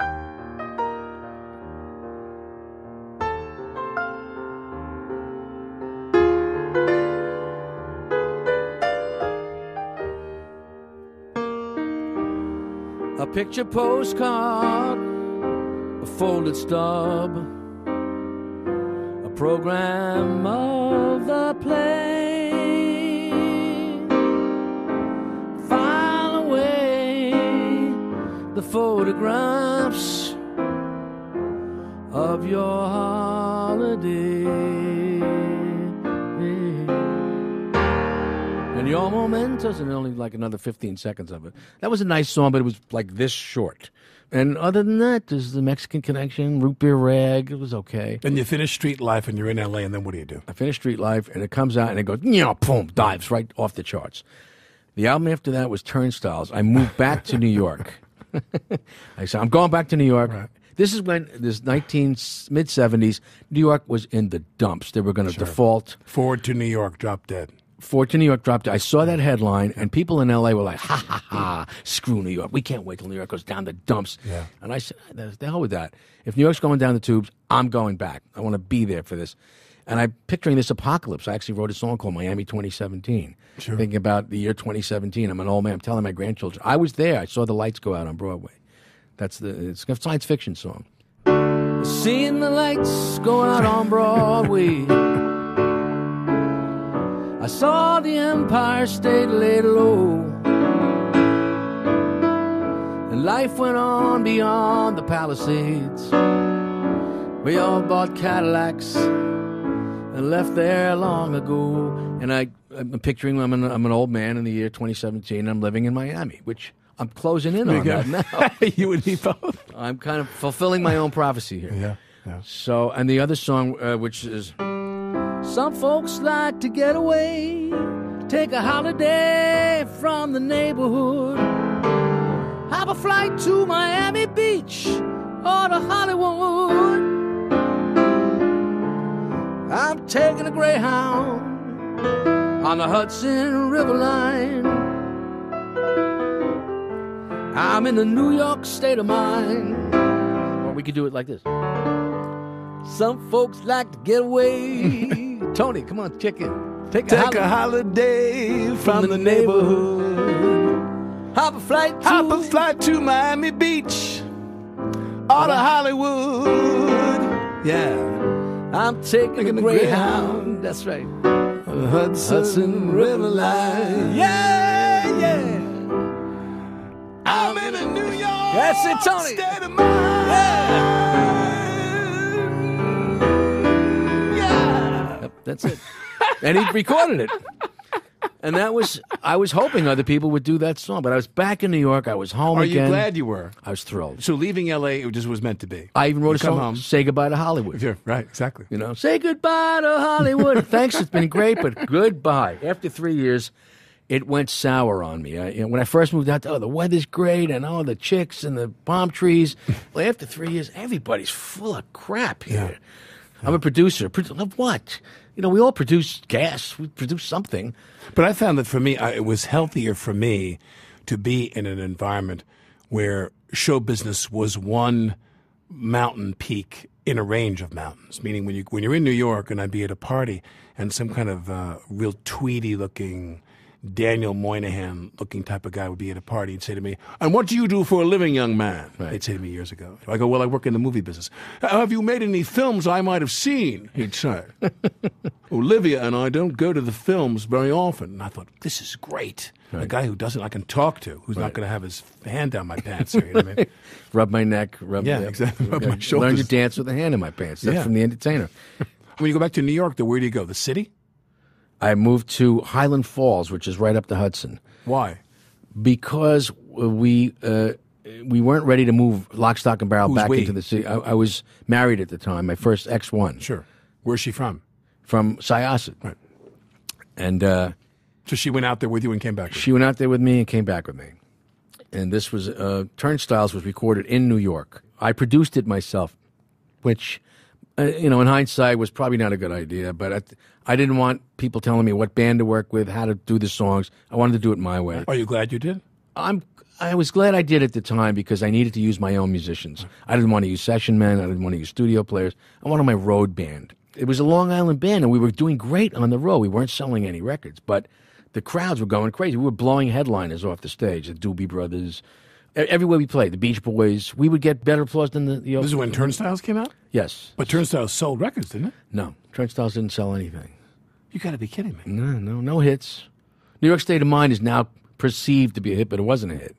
A picture postcard, a folded stub, a program of the play. Photographs of your holiday. And your mementos, and only like another 15 seconds of it. That was a nice song, but it was like this short. And other than that, there's the Mexican Connection, Root Beer Rag. It was okay. And you finish Street Life and you're in LA, and then what do you do? I finish Street Life, and it comes out and it goes, yeah, boom, dives right off the charts. The album after that was Turnstiles. I moved back to New York. I said, I'm going back to New York. This is when this 19 mid 70s, New York was in the dumps. They were going to default. Forward to New York, drop dead. Ford to New York dropped. Dead. I saw that headline, and people in LA were like, "Ha ha ha! Screw New York. We can't wait till New York goes down the dumps." Yeah. And I said, "The the hell with that. If New York's going down the tubes, I'm going back. I want to be there for this." And I'm picturing this apocalypse. I actually wrote a song called Miami 2017, thinking about the year 2017. I'm an old man. I'm telling my grandchildren. I was there. I saw the lights go out on Broadway. That's the it's a science fiction song. Seeing the lights go out on Broadway. I saw the Empire State laid low. And life went on beyond the Palisades. We all bought Cadillacs and left there long ago. And I, I'm picturing I'm an, I'm an old man in the year 2017. And I'm living in Miami, which I'm closing in on that now. you and me both. I'm kind of fulfilling my own prophecy here. Yeah, yeah. So, and the other song, uh, which is Some folks like to get away, take a holiday from the neighborhood, have a flight to Miami Beach or to Hollywood. I'm taking a Greyhound on the Hudson River line. I'm in the New York state of mind. Or we could do it like this. Some folks like to get away. Tony, come on, check it. Take a, Take holiday a holiday from, the, neighborhood. Hop a flight to Hop a flight to Miami Beach or to Hollywood. Yeah. I'm taking Taking the Greyhound. Greyhound. That's right. The Hudson, Hudson River line. Yeah, yeah. I'm in a New York That's it, Tony. state of mind. Yeah. Yep, that's it. and he recorded it. And that was, I was hoping other people would do that song, but I was back in New York. I was home Are you glad you were? I was thrilled. So leaving LA, it just was meant to be. I even wrote You a song, home. Say Goodbye to Hollywood. Sure, right, exactly. You know, say goodbye to Hollywood. Thanks, it's been great, but goodbye. After three years, it went sour on me. I, you know, when I first moved out, oh, the weather's great, and oh, the chicks and the palm trees. well, after three years, everybody's full of crap here. I'm a producer. Produ- of what? You know, we all produce gas. We produce something. But I found that for me, I, it was healthier for me to be in an environment where show business was one mountain peak in a range of mountains. Meaning, when you when you're in New York and I'd be at a party and some kind of uh, real tweedy looking. Daniel Moynihan looking type of guy would be at a party and say to me, And what do you do for a living, young man? They'd say to me years ago. I go, Well, I work in the movie business. Have you made any films I might have seen? He'd say. Olivia and I don't go to the films very often. And I thought, this is great. A guy who doesn't I can talk to, who's not going to have his hand down my pants. Here, you know what I mean? Rub my neck. Rub Yeah, yeah, exactly. Rub my Learn to dance with a hand in my pants. That's Yeah. from The Entertainer. when you go back to New York, though, where do you go? The city? I moved to Highland Falls, which is right up the Hudson. Why? because we uh, we weren't ready to move lock, stock, and barrel Who's back we? into the city. I, I was married at the time, my first ex one Sure. Where's she from? from Syosset, Right. and uh, So she went out there with you and came back. she went out there with me and came back with me. And this was uh, Turnstiles was recorded in New York. I produced it myself, which. Uh, you know, in hindsight, was probably not a good idea, but I, I didn't want people telling me what band to work with, how to do the songs. I wanted to do it my way. Are you glad you did? I'm I was glad I did at the time because I needed to use my own musicians. I didn't want to use session men. I didn't want to use studio players. I wanted my road band. It was a Long Island band, and we were doing great on the road. We weren't selling any records, but the crowds were going crazy. We were blowing headliners off the stage. The Doobie Brothers, everywhere we played, the Beach Boys. We would get better applause than the. the This is when Turnstiles came out? yes, But Turnstiles sold records, didn't it? no, Turnstiles didn't sell anything. You got to be kidding me. No, no, no hits. New York State of Mind is now perceived to be a hit, but it wasn't a hit.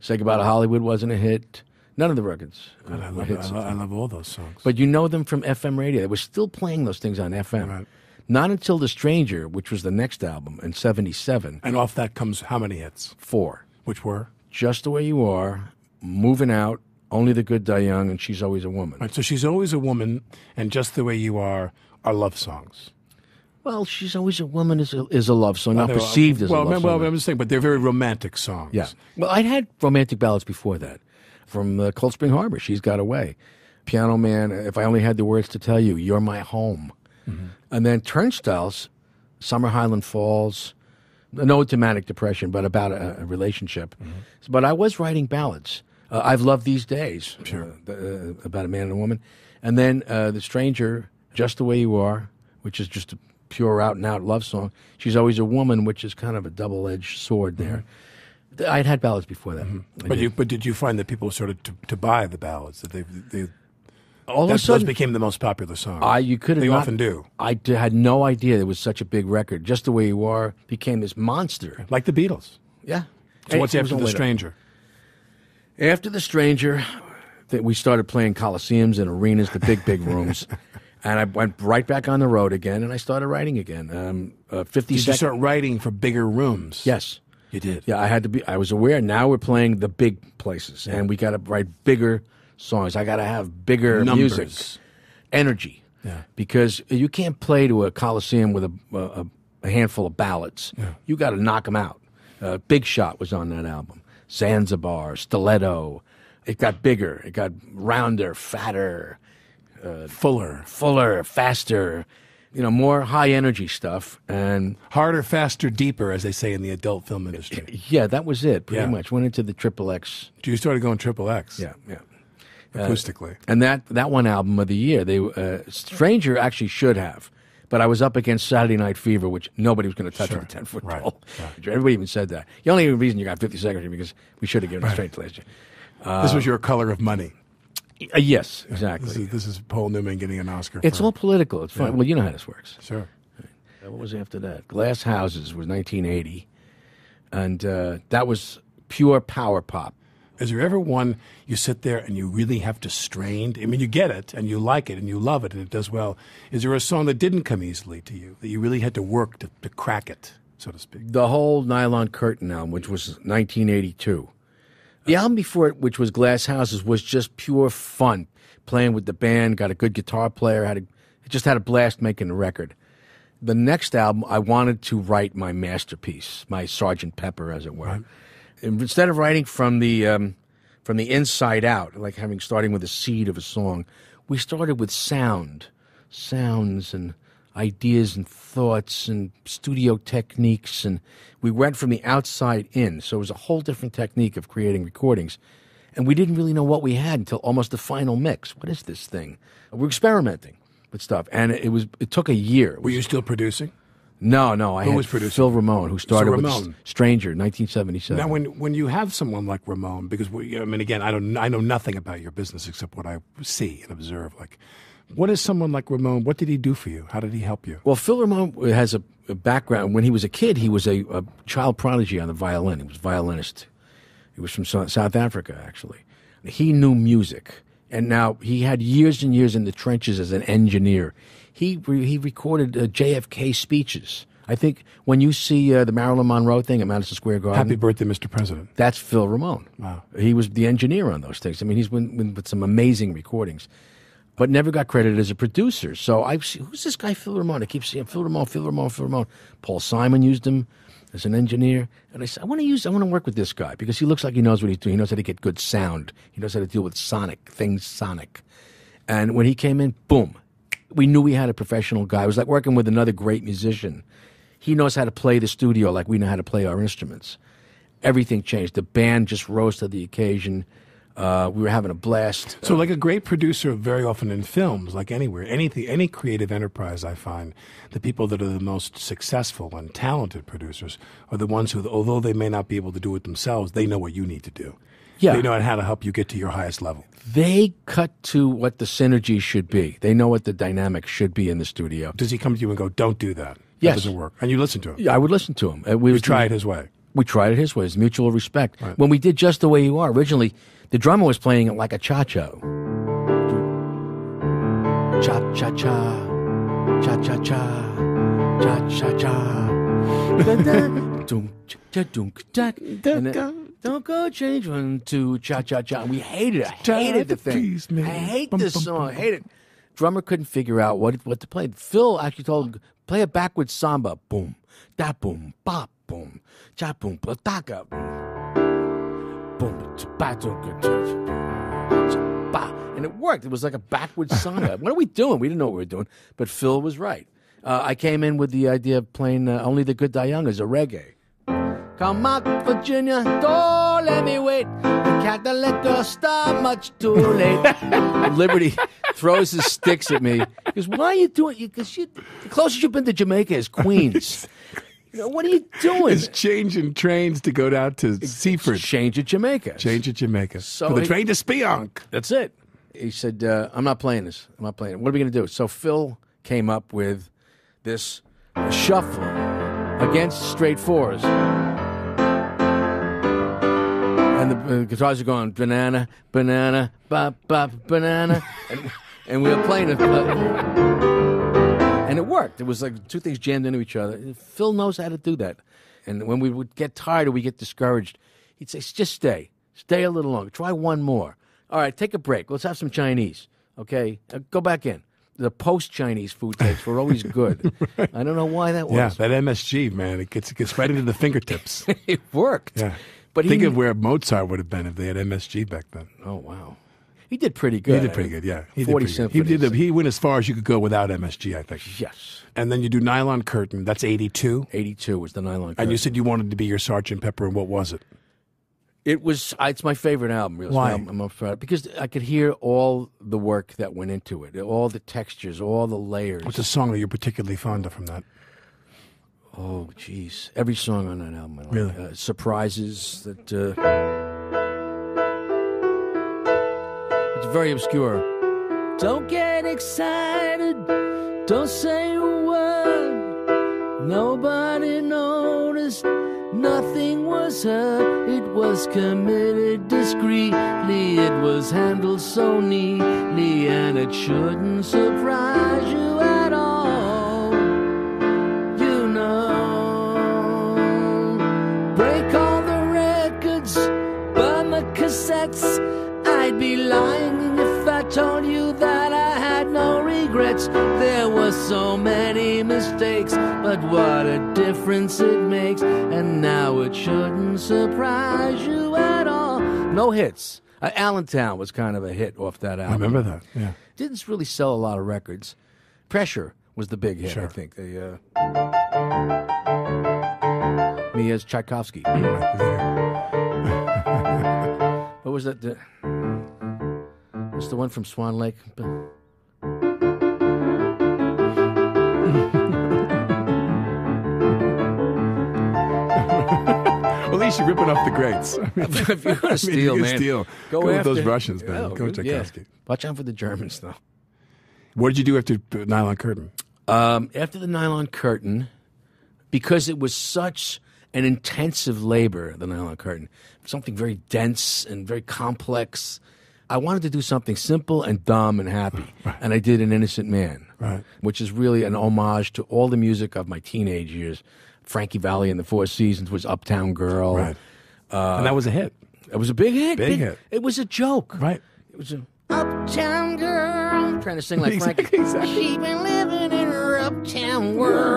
Say Goodbye to Hollywood wasn't a hit. None of the records uh, I love, hits. I, love, I love all those songs. But you know them from FM radio. They were still playing those things on FM. Right. Not until The Stranger, which was the next album in 77, and off that comes how many hits? four. Which were? Just the Way You Are, Moving Out, Only the Good Die Young, and She's Always a Woman. Right, so she's always a woman, and just the way you are are love songs. Well, She's Always a Woman is a, is a love song, not They're- perceived as well, a love well, song. Well, I'm just saying, but they're very romantic songs. Yeah. Well, I'd had romantic ballads before that from uh, Cold Spring Harbor. She's Got a Way. Piano Man, If I Only Had the Words to Tell You, You're My Home. And then Turnstiles, Summer Highland Falls, no to manic depression, but about a, a relationship. But I was writing ballads. Uh, I've loved these days, Sure. uh, the- uh, about a man and a woman. And then uh, The Stranger, Just the Way You Are, which is just a pure out and out love song. She's Always a Woman, which is kind of a double edged sword there. Th- I'd had ballads before that. Mm-hmm. I But did. you, but did you find that people started to, to buy the ballads that they they all that, of a sudden, those became the most popular song. I you could They not- often do, I d- had no idea it was such a big record. Just the way you are became this monster. like the Beatles. Yeah. So what's after the stranger? After The Stranger, that we started playing coliseums and arenas, the big, big rooms. and I went right back on the road again, and I started writing again. Um, uh, 50 Did you start writing for bigger rooms? Yes. You did. Yeah, I had to be. I was aware. Now we're playing the big places, and we got to write bigger songs. I got to have bigger Numbers. music, energy. Yeah. Because you can't play to a coliseum with a, a, a handful of ballads. You got to knock them out. Uh, big Shot was on that album. Zanzibar, Stiletto. It got bigger. It got rounder, fatter, Fuller. fuller, faster. You know, more high energy stuff. And Harder, faster, deeper, as they say in the adult film industry. yeah, that was it. Pretty Yeah. much went into the triple X. You started going triple X. Yeah, yeah. Acoustically. and that that one album of the year, they uh, Stranger actually should have, but I was up against Saturday Night Fever, which nobody was going to touch Sure. with a ten foot Right, pole. Everybody even said that. The only reason you got fifty seconds is because we should have given it straight to last year. this was your color of money. Uh, yes, exactly. This is, this is Paul Newman getting an Oscar. it's all political. It's fine. Well, you know how this works. Sure. Uh, What was after that? Glass Houses was 1980, and uh, that was pure power pop. Is there ever one you sit there and you really have to strain? I mean, you get it and you like it and you love it and it does well. Is there a song that didn't come easily to you that you really had to work to, to crack it, so to speak? the whole Nylon Curtain album, which was 1982. The album before it, which was Glass Houses, was just pure fun. Playing with the band, got a good guitar player, had a, just had a blast making the record. The next album, I wanted to write my masterpiece, my Sergeant Pepper, as it were. And instead of writing from the um, from the inside out, like having starting with a seed of a song, we started with sound, sounds and ideas and thoughts and studio techniques, and we went from the outside in. So it was a whole different technique of creating recordings, and we didn't really know what we had until almost the final mix. What is this thing? We're experimenting with stuff, and it was it took a year. Were you still producing? no, no, I Who had was producing? Phil Ramone, who started with Ramone. S- Stranger, 1977. Now, when when you have someone like Ramone, because we, I mean, again, I don't, I know nothing about your business except what I see and observe. Like, what is someone like Ramone? What did he do for you? How did he help you? Well, Phil Ramone has a, a background. When he was a kid, he was a, a child prodigy on the violin. He was a violinist. He was from Sou- South Africa, actually. He knew music, and now he had years and years in the trenches as an engineer. He re- he recorded uh, JFK speeches. I think when you see uh, the Marilyn Monroe thing at Madison Square Garden, Happy birthday, Mr. President. that's Phil Ramone. Wow. He was the engineer on those things. I mean, he's been, been with some amazing recordings, but never got credited as a producer. So I see, who's this guy, Phil Ramone? I keep seeing Phil Ramone, Phil Ramone, Phil Ramone. Paul Simon used him as an engineer. And I said, I want to use, I want to work with this guy because he looks like he knows what he's doing. He knows how to get good sound. He knows how to deal with sonic, things sonic. And when he came in, boom, we knew we had a professional guy. It was like working with another great musician. He knows how to play the studio like we know how to play our instruments. Everything changed. The band just rose to the occasion. Uh, we were having a blast. So, like a great producer, very often in films, like anywhere, anything, any creative enterprise, I find the people that are the most successful and talented producers are the ones who, although they may not be able to do it themselves, they know what you need to do. Yeah. they know how to help you get to your highest level. They cut to what the synergy should be. They know what the dynamic should be in the studio. Does he come to you and go, "Don't do that"? Yes. that doesn't work, and you listen to him. Yeah, I would listen to him. Uh, we would try it his way. We tried it his way. It's mutual respect. When we did Just the Way You Are, originally, the drummer was playing it like a cha cha. Cha cha cha. Cha cha cha. Cha cha cha. Dum, cha, cha, dum, cha. And then, Don't go change one, to cha cha cha. And we hated it. I hated the thing. Please, man. I hate Bum, this bum, song. bum, I hate it. Drummer couldn't figure out what what to play. Phil actually told him play a backwards samba. Boom, da boom, bop, boom, cha boom, plataka. Boom, cha, ba, dum, ga, cha, cha, cha, ba. and it worked. It was like a backwards samba. what are we doing? We didn't know what we were doing, but Phil was right. Uh, I came in with the idea of playing uh, "Only the Good Die Young" as a reggae. Come out, Virginia, don't let me wait. Can't the liquor start much too late. Liberty throws his sticks at me. He goes, Why are you doing Because the closest you've been to Jamaica is Queens. You know, what are you doing? It's changing trains to go down to Seaford. Change at Jamaica. Change at Jamaica. So For the he- train to Speonk. That's it. He said, uh, I'm not playing this. I'm not playing it. What are we going to do? So Phil came up with this shuffle against straight fours. And the uh, guitars are going banana, banana, bop, bop, banana, and, and we were playing it, and it worked. It was like two things jammed into each other. Phil knows how to do that, and when we would get tired or we get discouraged, he'd say, "Just stay, stay a little longer, try one more. All right, take a break. Let's have some Chinese. Okay, uh, go back in." The post Chinese food tapes were always good. I don't know why that was. Yeah, that MSG, man, it gets, it gets right into the fingertips. it worked. Yeah. But Think he, of where Mozart would have been if they had MSG back then. Oh wow, he did pretty good. He did pretty good, yeah. He Forty did pretty good. He did. He went as far as you could go without MSG, I think. Yes, And then you do Nylon Curtain. That's eighty-two. eighty-two was the nylon. Curtain. And you said you wanted to be your Sergeant Pepper, and what was it? It was. It's my favorite album. Really. Why? I'm, I'm because I could hear all the work that went into it, all the textures, all the layers. What's a song that you're particularly fond of from that? oh, jeez, every song on that album. I like. Really? Uh, surprises that. Uh, it's very obscure. Don't get excited. Don't say a word. Nobody noticed. Nothing was heard. It was committed discreetly. It was handled so neatly, and it shouldn't surprise you at all. You know, break all the records, burn the cassettes. Be lying if I told you that I had no regrets. There were so many mistakes, but what a difference it makes. And now it shouldn't surprise you at all. No hits. Uh, Allentown was kind of a hit off that album. I remember that. Yeah. Didn't really sell a lot of records. Pressure was the big hit, I think. The, uh, me as Tchaikovsky. what was that? The, what's the one from Swan Lake? Well, at least you're ripping off the greats. I mean, if you're gonna I mean, steal, man, steal. go, Go with after those Russians, man. Yeah, Go with yeah. Tchaikovsky. Watch out for the Germans, though. What did you do after the Nylon Curtain? Um, after the nylon curtain, because it was such an intensive labor, the nylon curtain, something very dense and very complex. I wanted to do something simple and dumb and happy, and I did an innocent man, Right. which is really an homage to all the music of my teenage years. Frankie Valli and the Four Seasons was Uptown Girl. Right. Uh, and that was a hit. It was a big hit. Big hit. It was a joke. Right. It was a uptown girl trying to sing like Exactly, Frankie. exactly. She been living in her uptown world.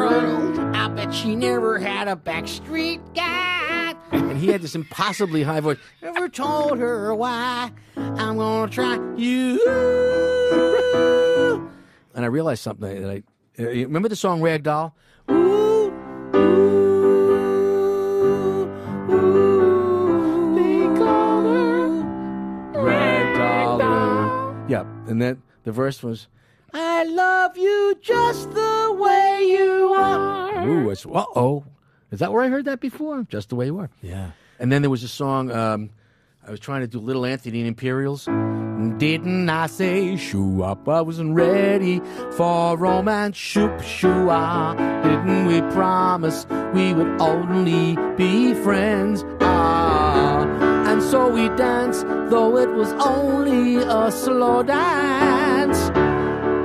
I bet she never had a backstreet guy. And he had this impossibly high voice. Never told her why I'm gonna try you. And I realized something that I uh, remember the song Rag Doll. Ooh, ooh, ooh. They call her Rag Dollar. Yeah, and then the verse was, "I love you just the way you are." Ooh, it's uh oh. Is that where I heard that before? Just the way you are. Yeah. And then there was a song. Um, I was trying to do Little Anthony and Imperials. Didn't I say shoo up? I wasn't ready for romance. Shoop shoo ah. Didn't we promise we would only be friends? Ah. And so we danced, though it was only a slow dance.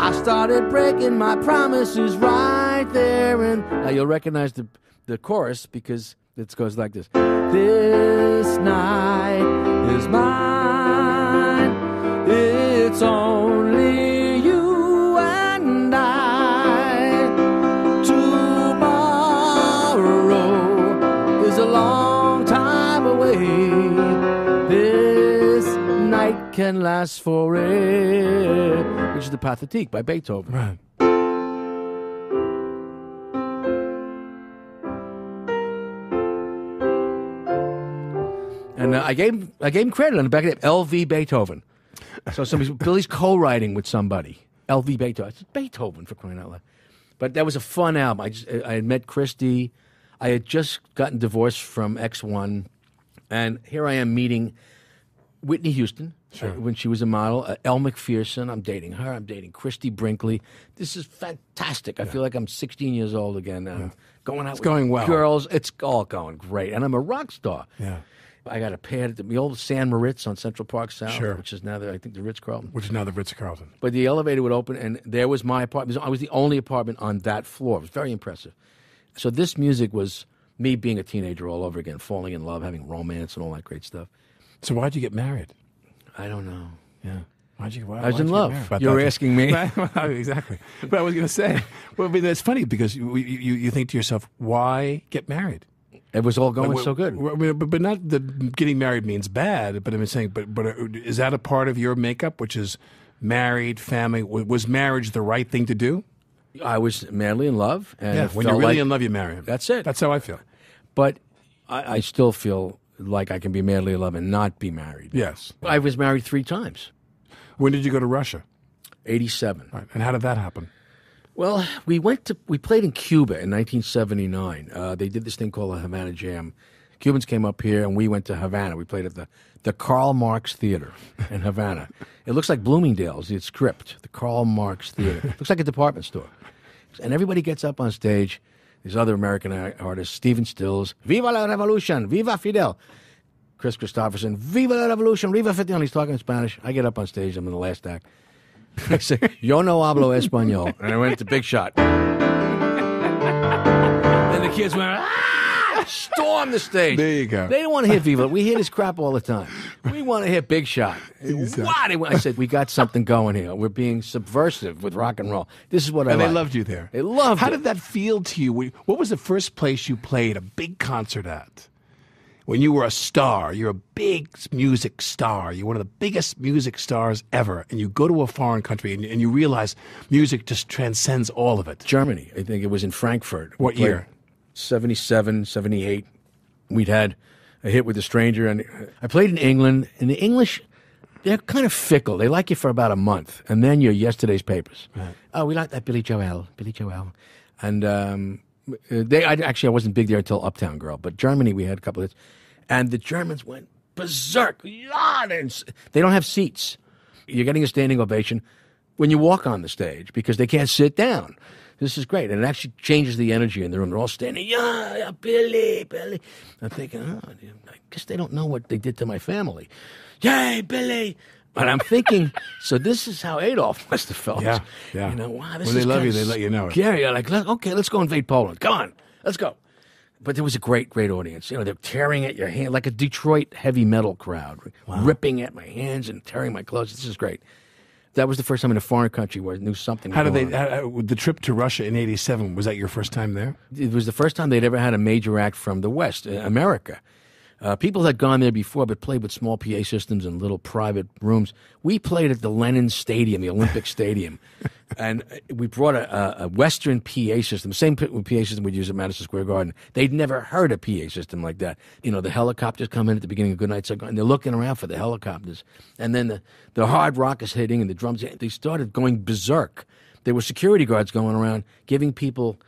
I started breaking my promises right there, and now you'll recognize the the chorus because it goes like this: This night is mine. It's only you and I. Tomorrow is a long time away. This night can last forever, which is the Pathétique by Beethoven. Right. And uh, I gave I gave him credit on the back of it, L.V. Beethoven. So somebody's Billy's co-writing with somebody, L.V. Beethoven. I said, Beethoven for crying out loud. But that was a fun album. I just I had met Christie. I had just gotten divorced from X One, and here I am meeting Whitney Houston uh, when she was a model. Uh, Elle Macpherson. I'm dating her. I'm dating Christie Brinkley. This is fantastic. I feel like I'm 16 years old again. I'm going out. with going well. Girls, it's all going great, and I'm a rock star. Yeah. I got a pad at the old San Moritz on Central Park South, Sure. which is now the, I think the Ritz Carlton. Which is now the Ritz Carlton. But the elevator would open, and there was my apartment. I was the only apartment on that floor. It was very impressive. So this music was me being a teenager all over again, falling in love, having romance, and all that great stuff. So why'd you get married? I don't know. Yeah. Why'd you? Why, I was in you love. You're asking me. Exactly. But I was going to say, well, but it's funny because you, you you think to yourself, why get married? It was all going Well, so good. But, but not that getting married means bad. But I'm saying, but but uh, is that a part of your makeup, which is married, family? Was marriage the right thing to do? I was madly in love, and Yeah. When you're really like- in love, you marry him. That's it. That's how I feel. But I, I still feel like I can be madly in love and not be married. Yes. I was married three times. When did you go to Russia? Eighty-seven. Right. And how did that happen? Well, we went to we played in Cuba in 1979. Uh, they did this thing called a Havana Jam. Cubans came up here, and we went to Havana. We played at the the Karl Marx Theater in Havana. it looks like Bloomingdale's. It's script, the Karl Marx Theater. looks like a department store. And everybody gets up on stage. These other American artists, Stephen Stills, "Viva la Revolution! Viva Fidel!" Kris Kristofferson, "Viva la Revolution! Viva Fidel!" He's talking in Spanish. I get up on stage. I'm in the last act. I said, "Yo no hablo español," and I went to Big Shot. Then the kids went, ah! Storm the stage. There you go. They didn't want to hear Viva. We hear this crap all the time. We want to hear Big Shot. What? They went- I said, we got something going here. We're being subversive with rock and roll. This is what I And they like. loved you there. They loved How it. did that feel to you? What was the first place you played a big concert at? When you were a star, you're a big music star. You're one of the biggest music stars ever. And you go to a foreign country and, and you realize music just transcends all of it. Germany. I think it was in Frankfurt. What year? 77, 78. We'd had a hit with the stranger, and I played in England. And the English, they're kind of fickle. They like you for about a month, and then you're yesterday's papers. Oh, we like that Billy Joel, Billy Joel, and um, they. I, actually, I wasn't big there until Uptown Girl, but Germany, we had a couple of hits, and the Germans went berserk. They don't have seats. You're getting a standing ovation when you walk on the stage because they can't sit down. This is great, and it actually changes the energy in the room. They're all standing, yeah, yeah, Billy, Billy. I'm thinking, oh, I guess they don't know what they did to my family. Yay, Billy! And I'm thinking, so this is how Adolf must have felt. Yeah, yeah. You know, wow, this When they love you, they let you know it. Scary. You're like, okay, let's go invade Poland. Come on, let's go. But there was a great, great audience. You know, they're tearing at your hand like a Detroit heavy metal crowd, ripping at my hands and tearing my clothes. This is great. That was the first time in a foreign country where I knew something. How did they? How, how- the trip to Russia in '87 was that your first time there? It was the first time they'd ever had a major act from the West, uh, America. Uh, people had gone there before, but played with small PA systems and little private rooms. We played at the Lenin Stadium, the Olympic Stadium, and uh, we brought a, a, Western PA system, same PA system we'd use at Madison Square Garden. They'd never heard a PA system like that. You know, the helicopters come in at the beginning of Good Night Saigon, and they're looking around for the helicopters, and then the, the hard rock is hitting, and the drums. They started going berserk. There were security guards going around giving people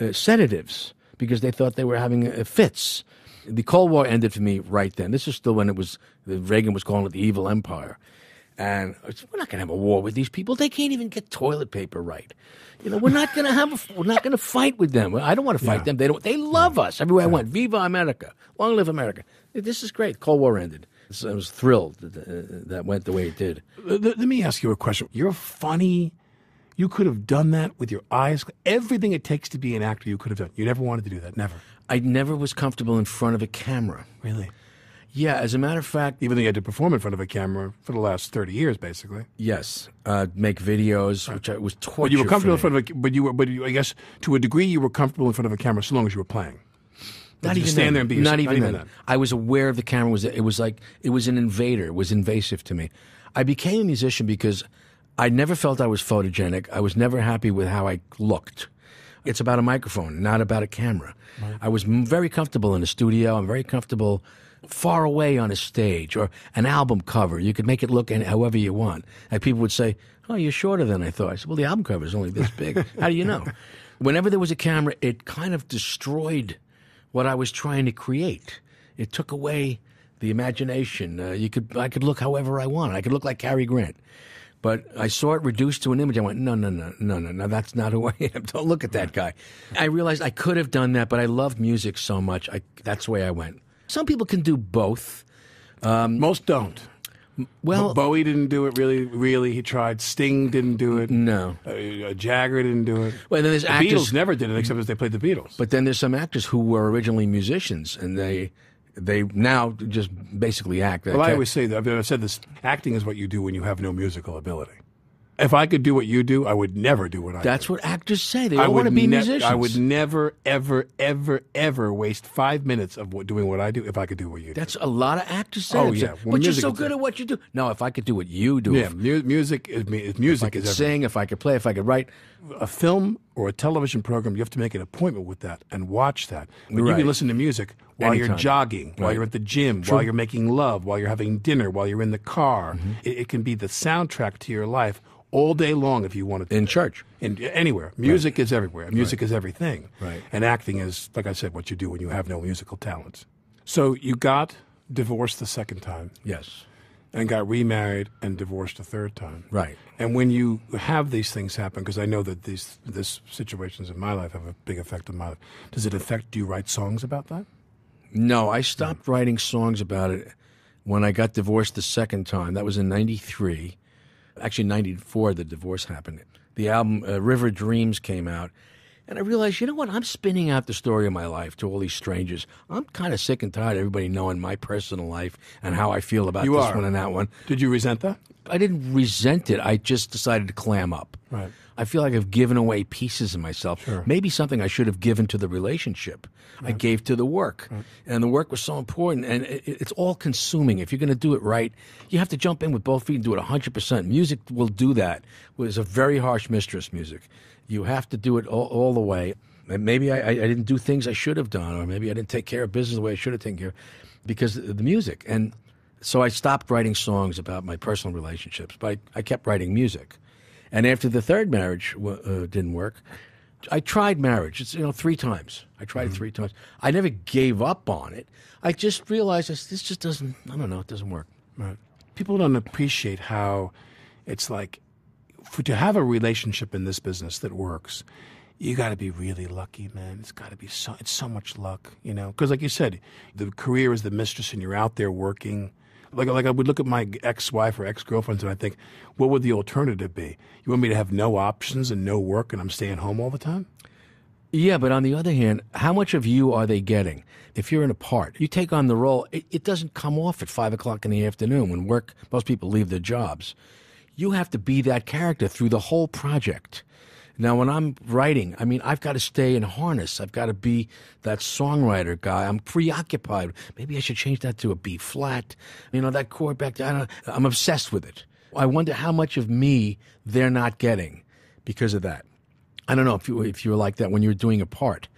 uh, sedatives because they thought they were having uh, fits. The Cold War ended for me right then. This is still when it was Reagan was calling it the evil empire, and said, we're not going to have a war with these people. They can't even get toilet paper right. You know, we're not going to have. A, we're not going to fight with them. I don't want to fight Yeah. them. They don't. They love us everywhere I went. Viva America! Long live America! This is great. Cold War ended. So I was thrilled that, uh, that went the way it did. Let, let me ask you a question. You're funny. You could have done that with your eyes. Everything it takes to be an actor, you could have done. You never wanted to do that. Never. I never was comfortable in front of a camera. Really. Yeah, as a matter of fact, Even though you had to perform in front of a camera for the last 30 years, basically. Yes, uh, make videos, which I, was torture. But you were comfortable in front of a, but you were, but you, I guess to a degree you were comfortable in front of a camera so long as you were playing. Not you even stand then. there and be not yourself. even Not even then. then. I was aware of the camera. Was it was like it was an invader. It was invasive to me. I became a musician because I never felt I was photogenic. I was never happy with how I looked. It's about a microphone, not about a camera. I was m- very comfortable in a studio. I'm very comfortable far away on a stage or an album cover. You could make it look any, however you want. And people would say, "Oh, you're shorter than I thought." I said, "Well, the album cover is only this big. How do you know?" Whenever there was a camera, it kind of destroyed what I was trying to create. It took away the imagination. Uh, you could, I could look however I wanted. I could look like Cary Grant. But I saw it reduced to an image. I went, no, no, no, no, no, no. That's not who I am. Don't look at that guy. I realized I could have done that, but I loved music so much. I, that's the way I went. Some people can do both. Most don't. Well, Bowie didn't do it really. Really, he tried. Sting didn't do it. no. Uh, uh, Jagger didn't do it. Well, then there's the actors- Beatles never did it except as they played the Beatles. But then there's some actors who were originally musicians, and they they now just basically act. well, I always say that. I've said this: acting is what you do when you have no musical ability. If I could do what you do, I would never do what I do. That's do. what actors say. They I want to be ne- musicians. I would never, ever, ever, ever waste five minutes of what, doing what I do if I could do what you do. That's a lot of actors say. Oh, yeah. Well, but you're so good at what you do. No, if I could do what you do, yeah. if, Mu- music is me- is if I music could is everything. sing, if I could play, if I could write. a film or a television program, you have to make an appointment with that and watch that. But you can listen to music while you're Anytime. jogging, while you're at the gym, while you're making love, while you're having dinner, while you're in the car. Mm-hmm. It, it can be the soundtrack to your life all day long if you wanted to. In church. In, anywhere. Music is everywhere. Music is everything. Right. And acting is, like I said, what you do when you have no musical talents. So you got divorced the second time Yes. and got remarried and divorced a third time. Right. And when you have these things happen, because I know that these this situations in my life have a big effect on my life, does it affect? Do you write songs about that? No, I stopped writing songs about it when I got divorced the second time. That was in 93. Actually, 94, the divorce happened. The album uh, River Dreams came out. And I realized, you know what? I'm spinning out the story of my life to all these strangers. I'm kind of sick and tired of everybody knowing my personal life and how I feel about You this are. one and that one. Did you resent that? I didn't resent it. I just decided to clam up. Right. I feel like I've given away pieces of myself. Sure. Maybe something I should have given to the relationship. I gave to the work. And the work was so important. And it, it's all consuming. If you're going to do it right, you have to jump in with both feet and do it 100%. Music will do that. It was a very harsh mistress, music. You have to do it all, all the way. And maybe I, I didn't do things I should have done, or maybe I didn't take care of business the way I should have taken care of because of the music. And so I stopped writing songs about my personal relationships, but I, I kept writing music. And after the third marriage uh, didn't work, I tried marriage. It's you know three times. I tried it mm-hmm. three times. I never gave up on it. I just realized this, this just doesn't. I don't know. It doesn't work. Right. People don't appreciate how it's like for, to have a relationship in this business that works. You got to be really lucky, man. It's got to be so. It's so much luck, you know. Because, like you said, the career is the mistress, and you're out there working. Like, like I would look at my ex-wife or ex-girlfriends, and I think, what would the alternative be? You want me to have no options and no work, and I'm staying home all the time? Yeah, but on the other hand, how much of you are they getting? If you're in a part, you take on the role. It, it doesn't come off at five o'clock in the afternoon when work. Most people leave their jobs. You have to be that character through the whole project. Now, when I'm writing, I mean, I've got to stay in harness. I've got to be that songwriter guy. I'm preoccupied. Maybe I should change that to a B flat. You know, that chord back there. I don't, I'm obsessed with it. I wonder how much of me they're not getting because of that. I don't know if you if you were like that when you were doing a part.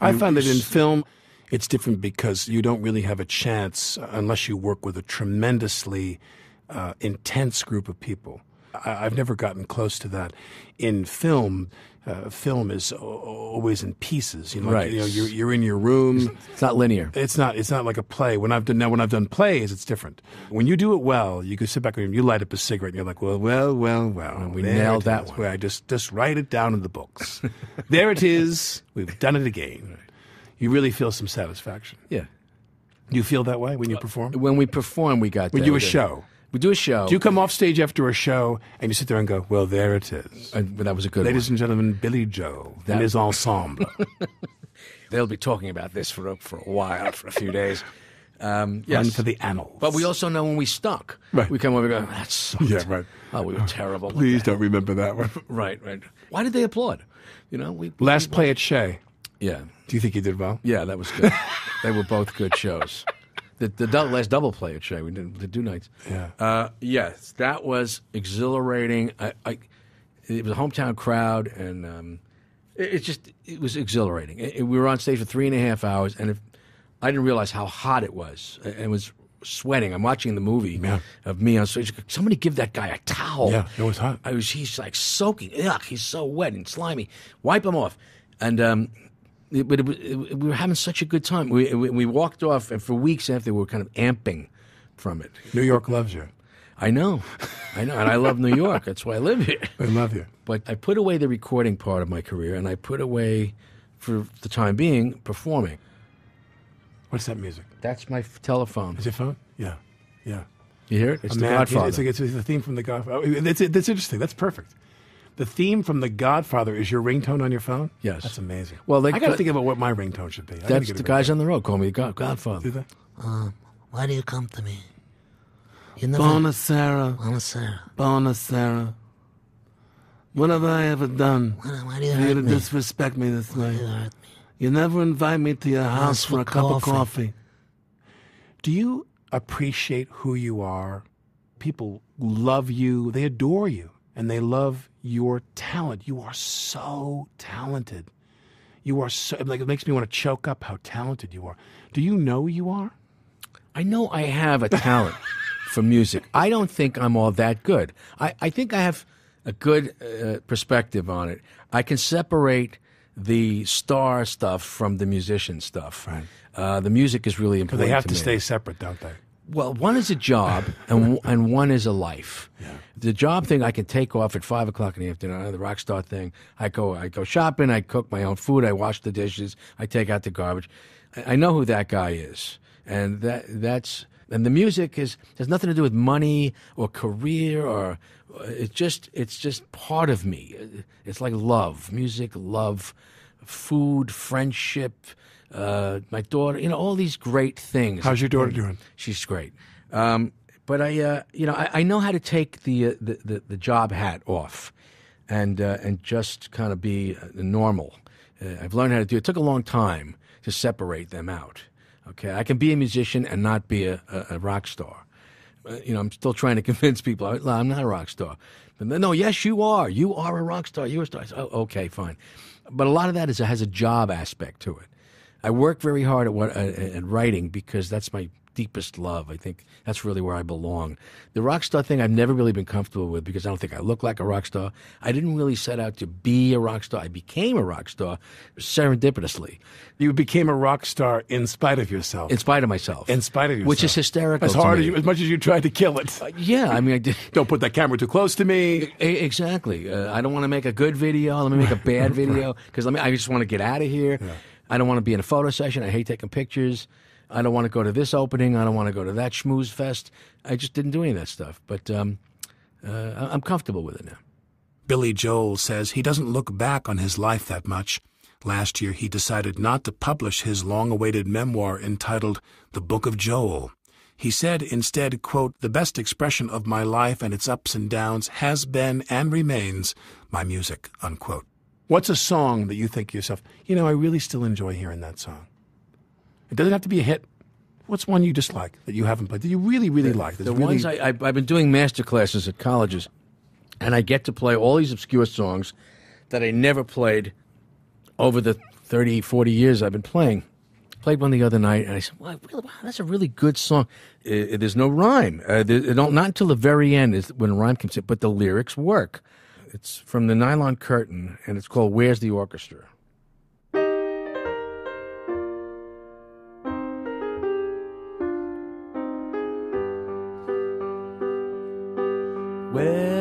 I find that in film, it's different because you don't really have a chance uh, unless you work with a tremendously uh, intense group of people. I, I've never gotten close to that. In film, uh, film is always in pieces. You know, like, Right. you know, you're, you're in your room. It's not linear. It's not. It's not like a play. When I've done now, when I've done plays, it's different. When you do it well, you can sit back and you light up a cigarette, and you're like, well, well, well, well. And we nailed that one. Where I just just write it down in the books. there it is. We've done it again. You really feel some satisfaction. Yeah. Do you feel that way when you perform. When we perform, we got that. do a show. We do a show. Do you come off stage after a show and you sit there and go, "Well, there it is." And that was a good Ladies one. and gentlemen, Billy Joel That- and his ensemble. They'll be talking about this for a, for a while, for a few days. Um, Run yes. for the annals. But we also know when we stunk. Right. We come over and go, that sucked. Yeah, right. Oh, we were terrible. Please don't remember that one. Right, right. Why did they applaud? You know, we. Last play at Shea. Yeah. Do you think you did well? Yeah, that was good. they were both good shows. The, the dou- last double play at Shea, we did the two nights. Yeah. Uh, yes, that was exhilarating. I, I, it was a hometown crowd, and um, it, it just it was exhilarating. It- it- we were on stage for three and a half hours, and if, I didn't realize how hot it was. It, it was sweating. I'm watching the movie Yeah. of me on stage. Somebody give that guy a towel. Yeah, it was hot. I was. He's like soaking. Ugh, he's so wet and slimy. Wipe him off. And um, it- but it, it, we were having such a good time. We, we we walked off, and for weeks after, we were kind of amping from it. New York loves you. I know, I know, and I love New York. That's why I live here. I love you. But I put away the recording part of my career, and I put away, for the time being, performing. What's that music? That's my f- telephone. Is your phone? Yeah, yeah. You hear it? It's A the man- Godfather. It's, it's, it's the theme from the Godfather. Oh, that's, that's interesting. That's perfect. The theme from the Godfather is your ringtone on your phone. Yes. that's amazing. Well, they I got to think about what my ringtone should be. I gotta That's get a the guys on the road call me the God, Do Godfather. that. Um, why do you come to me? You never. Bonasera, Bonasera. Bonasera. What have I ever done Why, why do you for you hurt to me? disrespect me this way? You hurt me. You never invite me to your house for for a cup of coffee. coffee. Do you appreciate who you are? People love you, they adore you, and they love your talent. You are so talented. You are so like it makes me want to choke up how talented you are. Do you know you are? I know I have a talent for music. I don't think I'm all that good. I, I think I have a good uh, perspective on it. I can separate the star stuff from the musician stuff. Right. Uh, the music is really important. they have to me. stay separate, don't they? Well, one is a job, and and one is a life. Yeah. The job thing I can take off at five o'clock in the afternoon. The rock star thing, I go I go shopping. I cook my own food. I wash the dishes. I take out the garbage. I, I know who that guy is, and that that's and the music is has nothing to do with money or career or it's just it's just part of me. It's like love, music, love, food, friendship. Uh, my daughter, you know, all these great things. How's your daughter doing? She's great. Um, but I, uh, you know, I, I know how to take the, uh, the, the the job hat off, and uh, and just kind of be uh, normal. Uh, I've learned how to do. It took a long time to separate them out. Okay, I can be a musician and not be a, a, a rock star. You know, I'm still trying to convince people I'm not a rock star. But then, no, yes, you are. You are a rock star. You're a star. Say, oh, okay, fine. But a lot of that is has a job aspect to it. I work very hard at what uh, at writing because that's my deepest love. I think that's really where I belong. The rock star thing I've never really been comfortable with because I don't think I look like a rock star. I didn't really set out to be a rock star. I became a rock star serendipitously, You became a rock star in spite of yourself. in spite of myself. in spite of yourself. which is hysterical. As hard as you, as much as you tried to kill it. yeah, I mean, I did. Don't put that camera too close to me. E- Exactly. Uh, I don't want to make a good video. Let me make a bad video because let me. I just want to get out of here. I don't want to be in a photo session. I hate taking pictures. I don't want to go to this opening. I don't want to go to that schmooze fest. I just didn't do any of that stuff. But um, uh, I'm comfortable with it now. Billy Joel says he doesn't look back on his life that much. Last year, he decided not to publish his long awaited memoir entitled The Book of Joel. He said instead, quote, The best expression of my life and its ups and downs has been and remains my music, unquote. What's a song that you think to yourself, you know, I really still enjoy hearing that song? It doesn't have to be a hit. What's one you dislike that you haven't played that you really, really like? that's The really- ones I, I, I've been doing master classes at colleges, and I get to play all these obscure songs that I never played over the 30, 40 years I've been playing. Played one the other night, and I said, "Wow, really, wow that's a really good song." Uh, there's no rhyme. Uh, there, not until the very end is when a rhyme comes in, but the lyrics work. It's from the Nylon Curtain, and it's called "Where's the Orchestra." Where's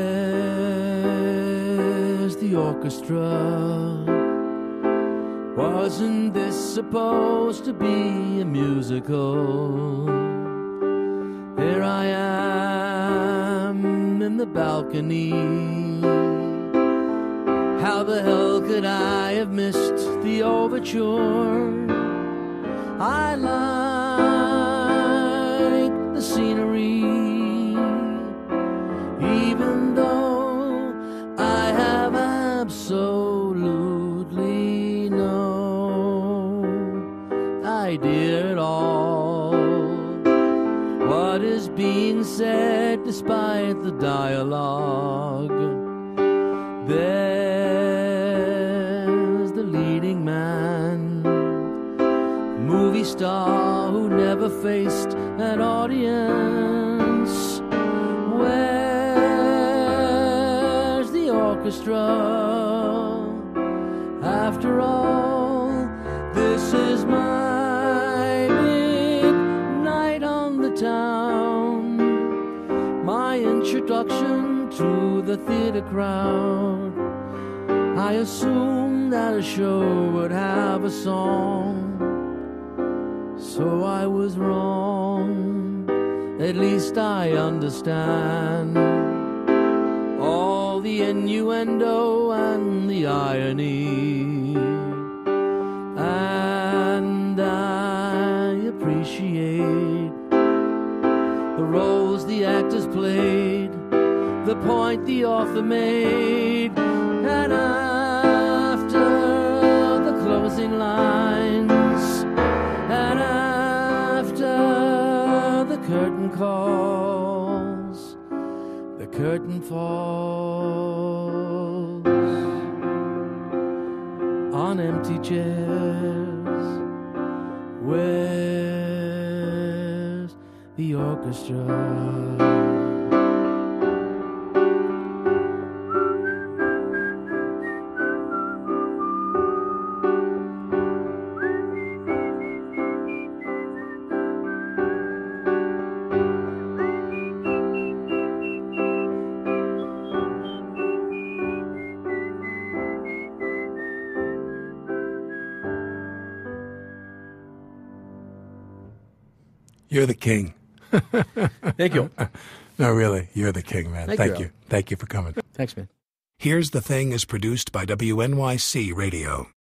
the orchestra? Wasn't this supposed to be a musical? Here I am in the balcony. How the hell could I have missed the overture? I like the scenery even though I have absolutely no idea at all what is being said despite the dialogue. There's star who never faced an audience. Where's the orchestra? After all, this is my big night on the town. My introduction to the theater crowd. I assumed that a show would have a song. So I was wrong. At least I understand all the innuendo and the irony. And I appreciate the roles the actors played, the point the author made, and after the closing lines, calls, the curtain falls on empty chairs. Where's the orchestra? You're the king. Thank you. No, really, you're the king, man. Thank Thank you. you. Thank you for coming. Thanks, man. Here's the Thing is produced by WNYC Radio.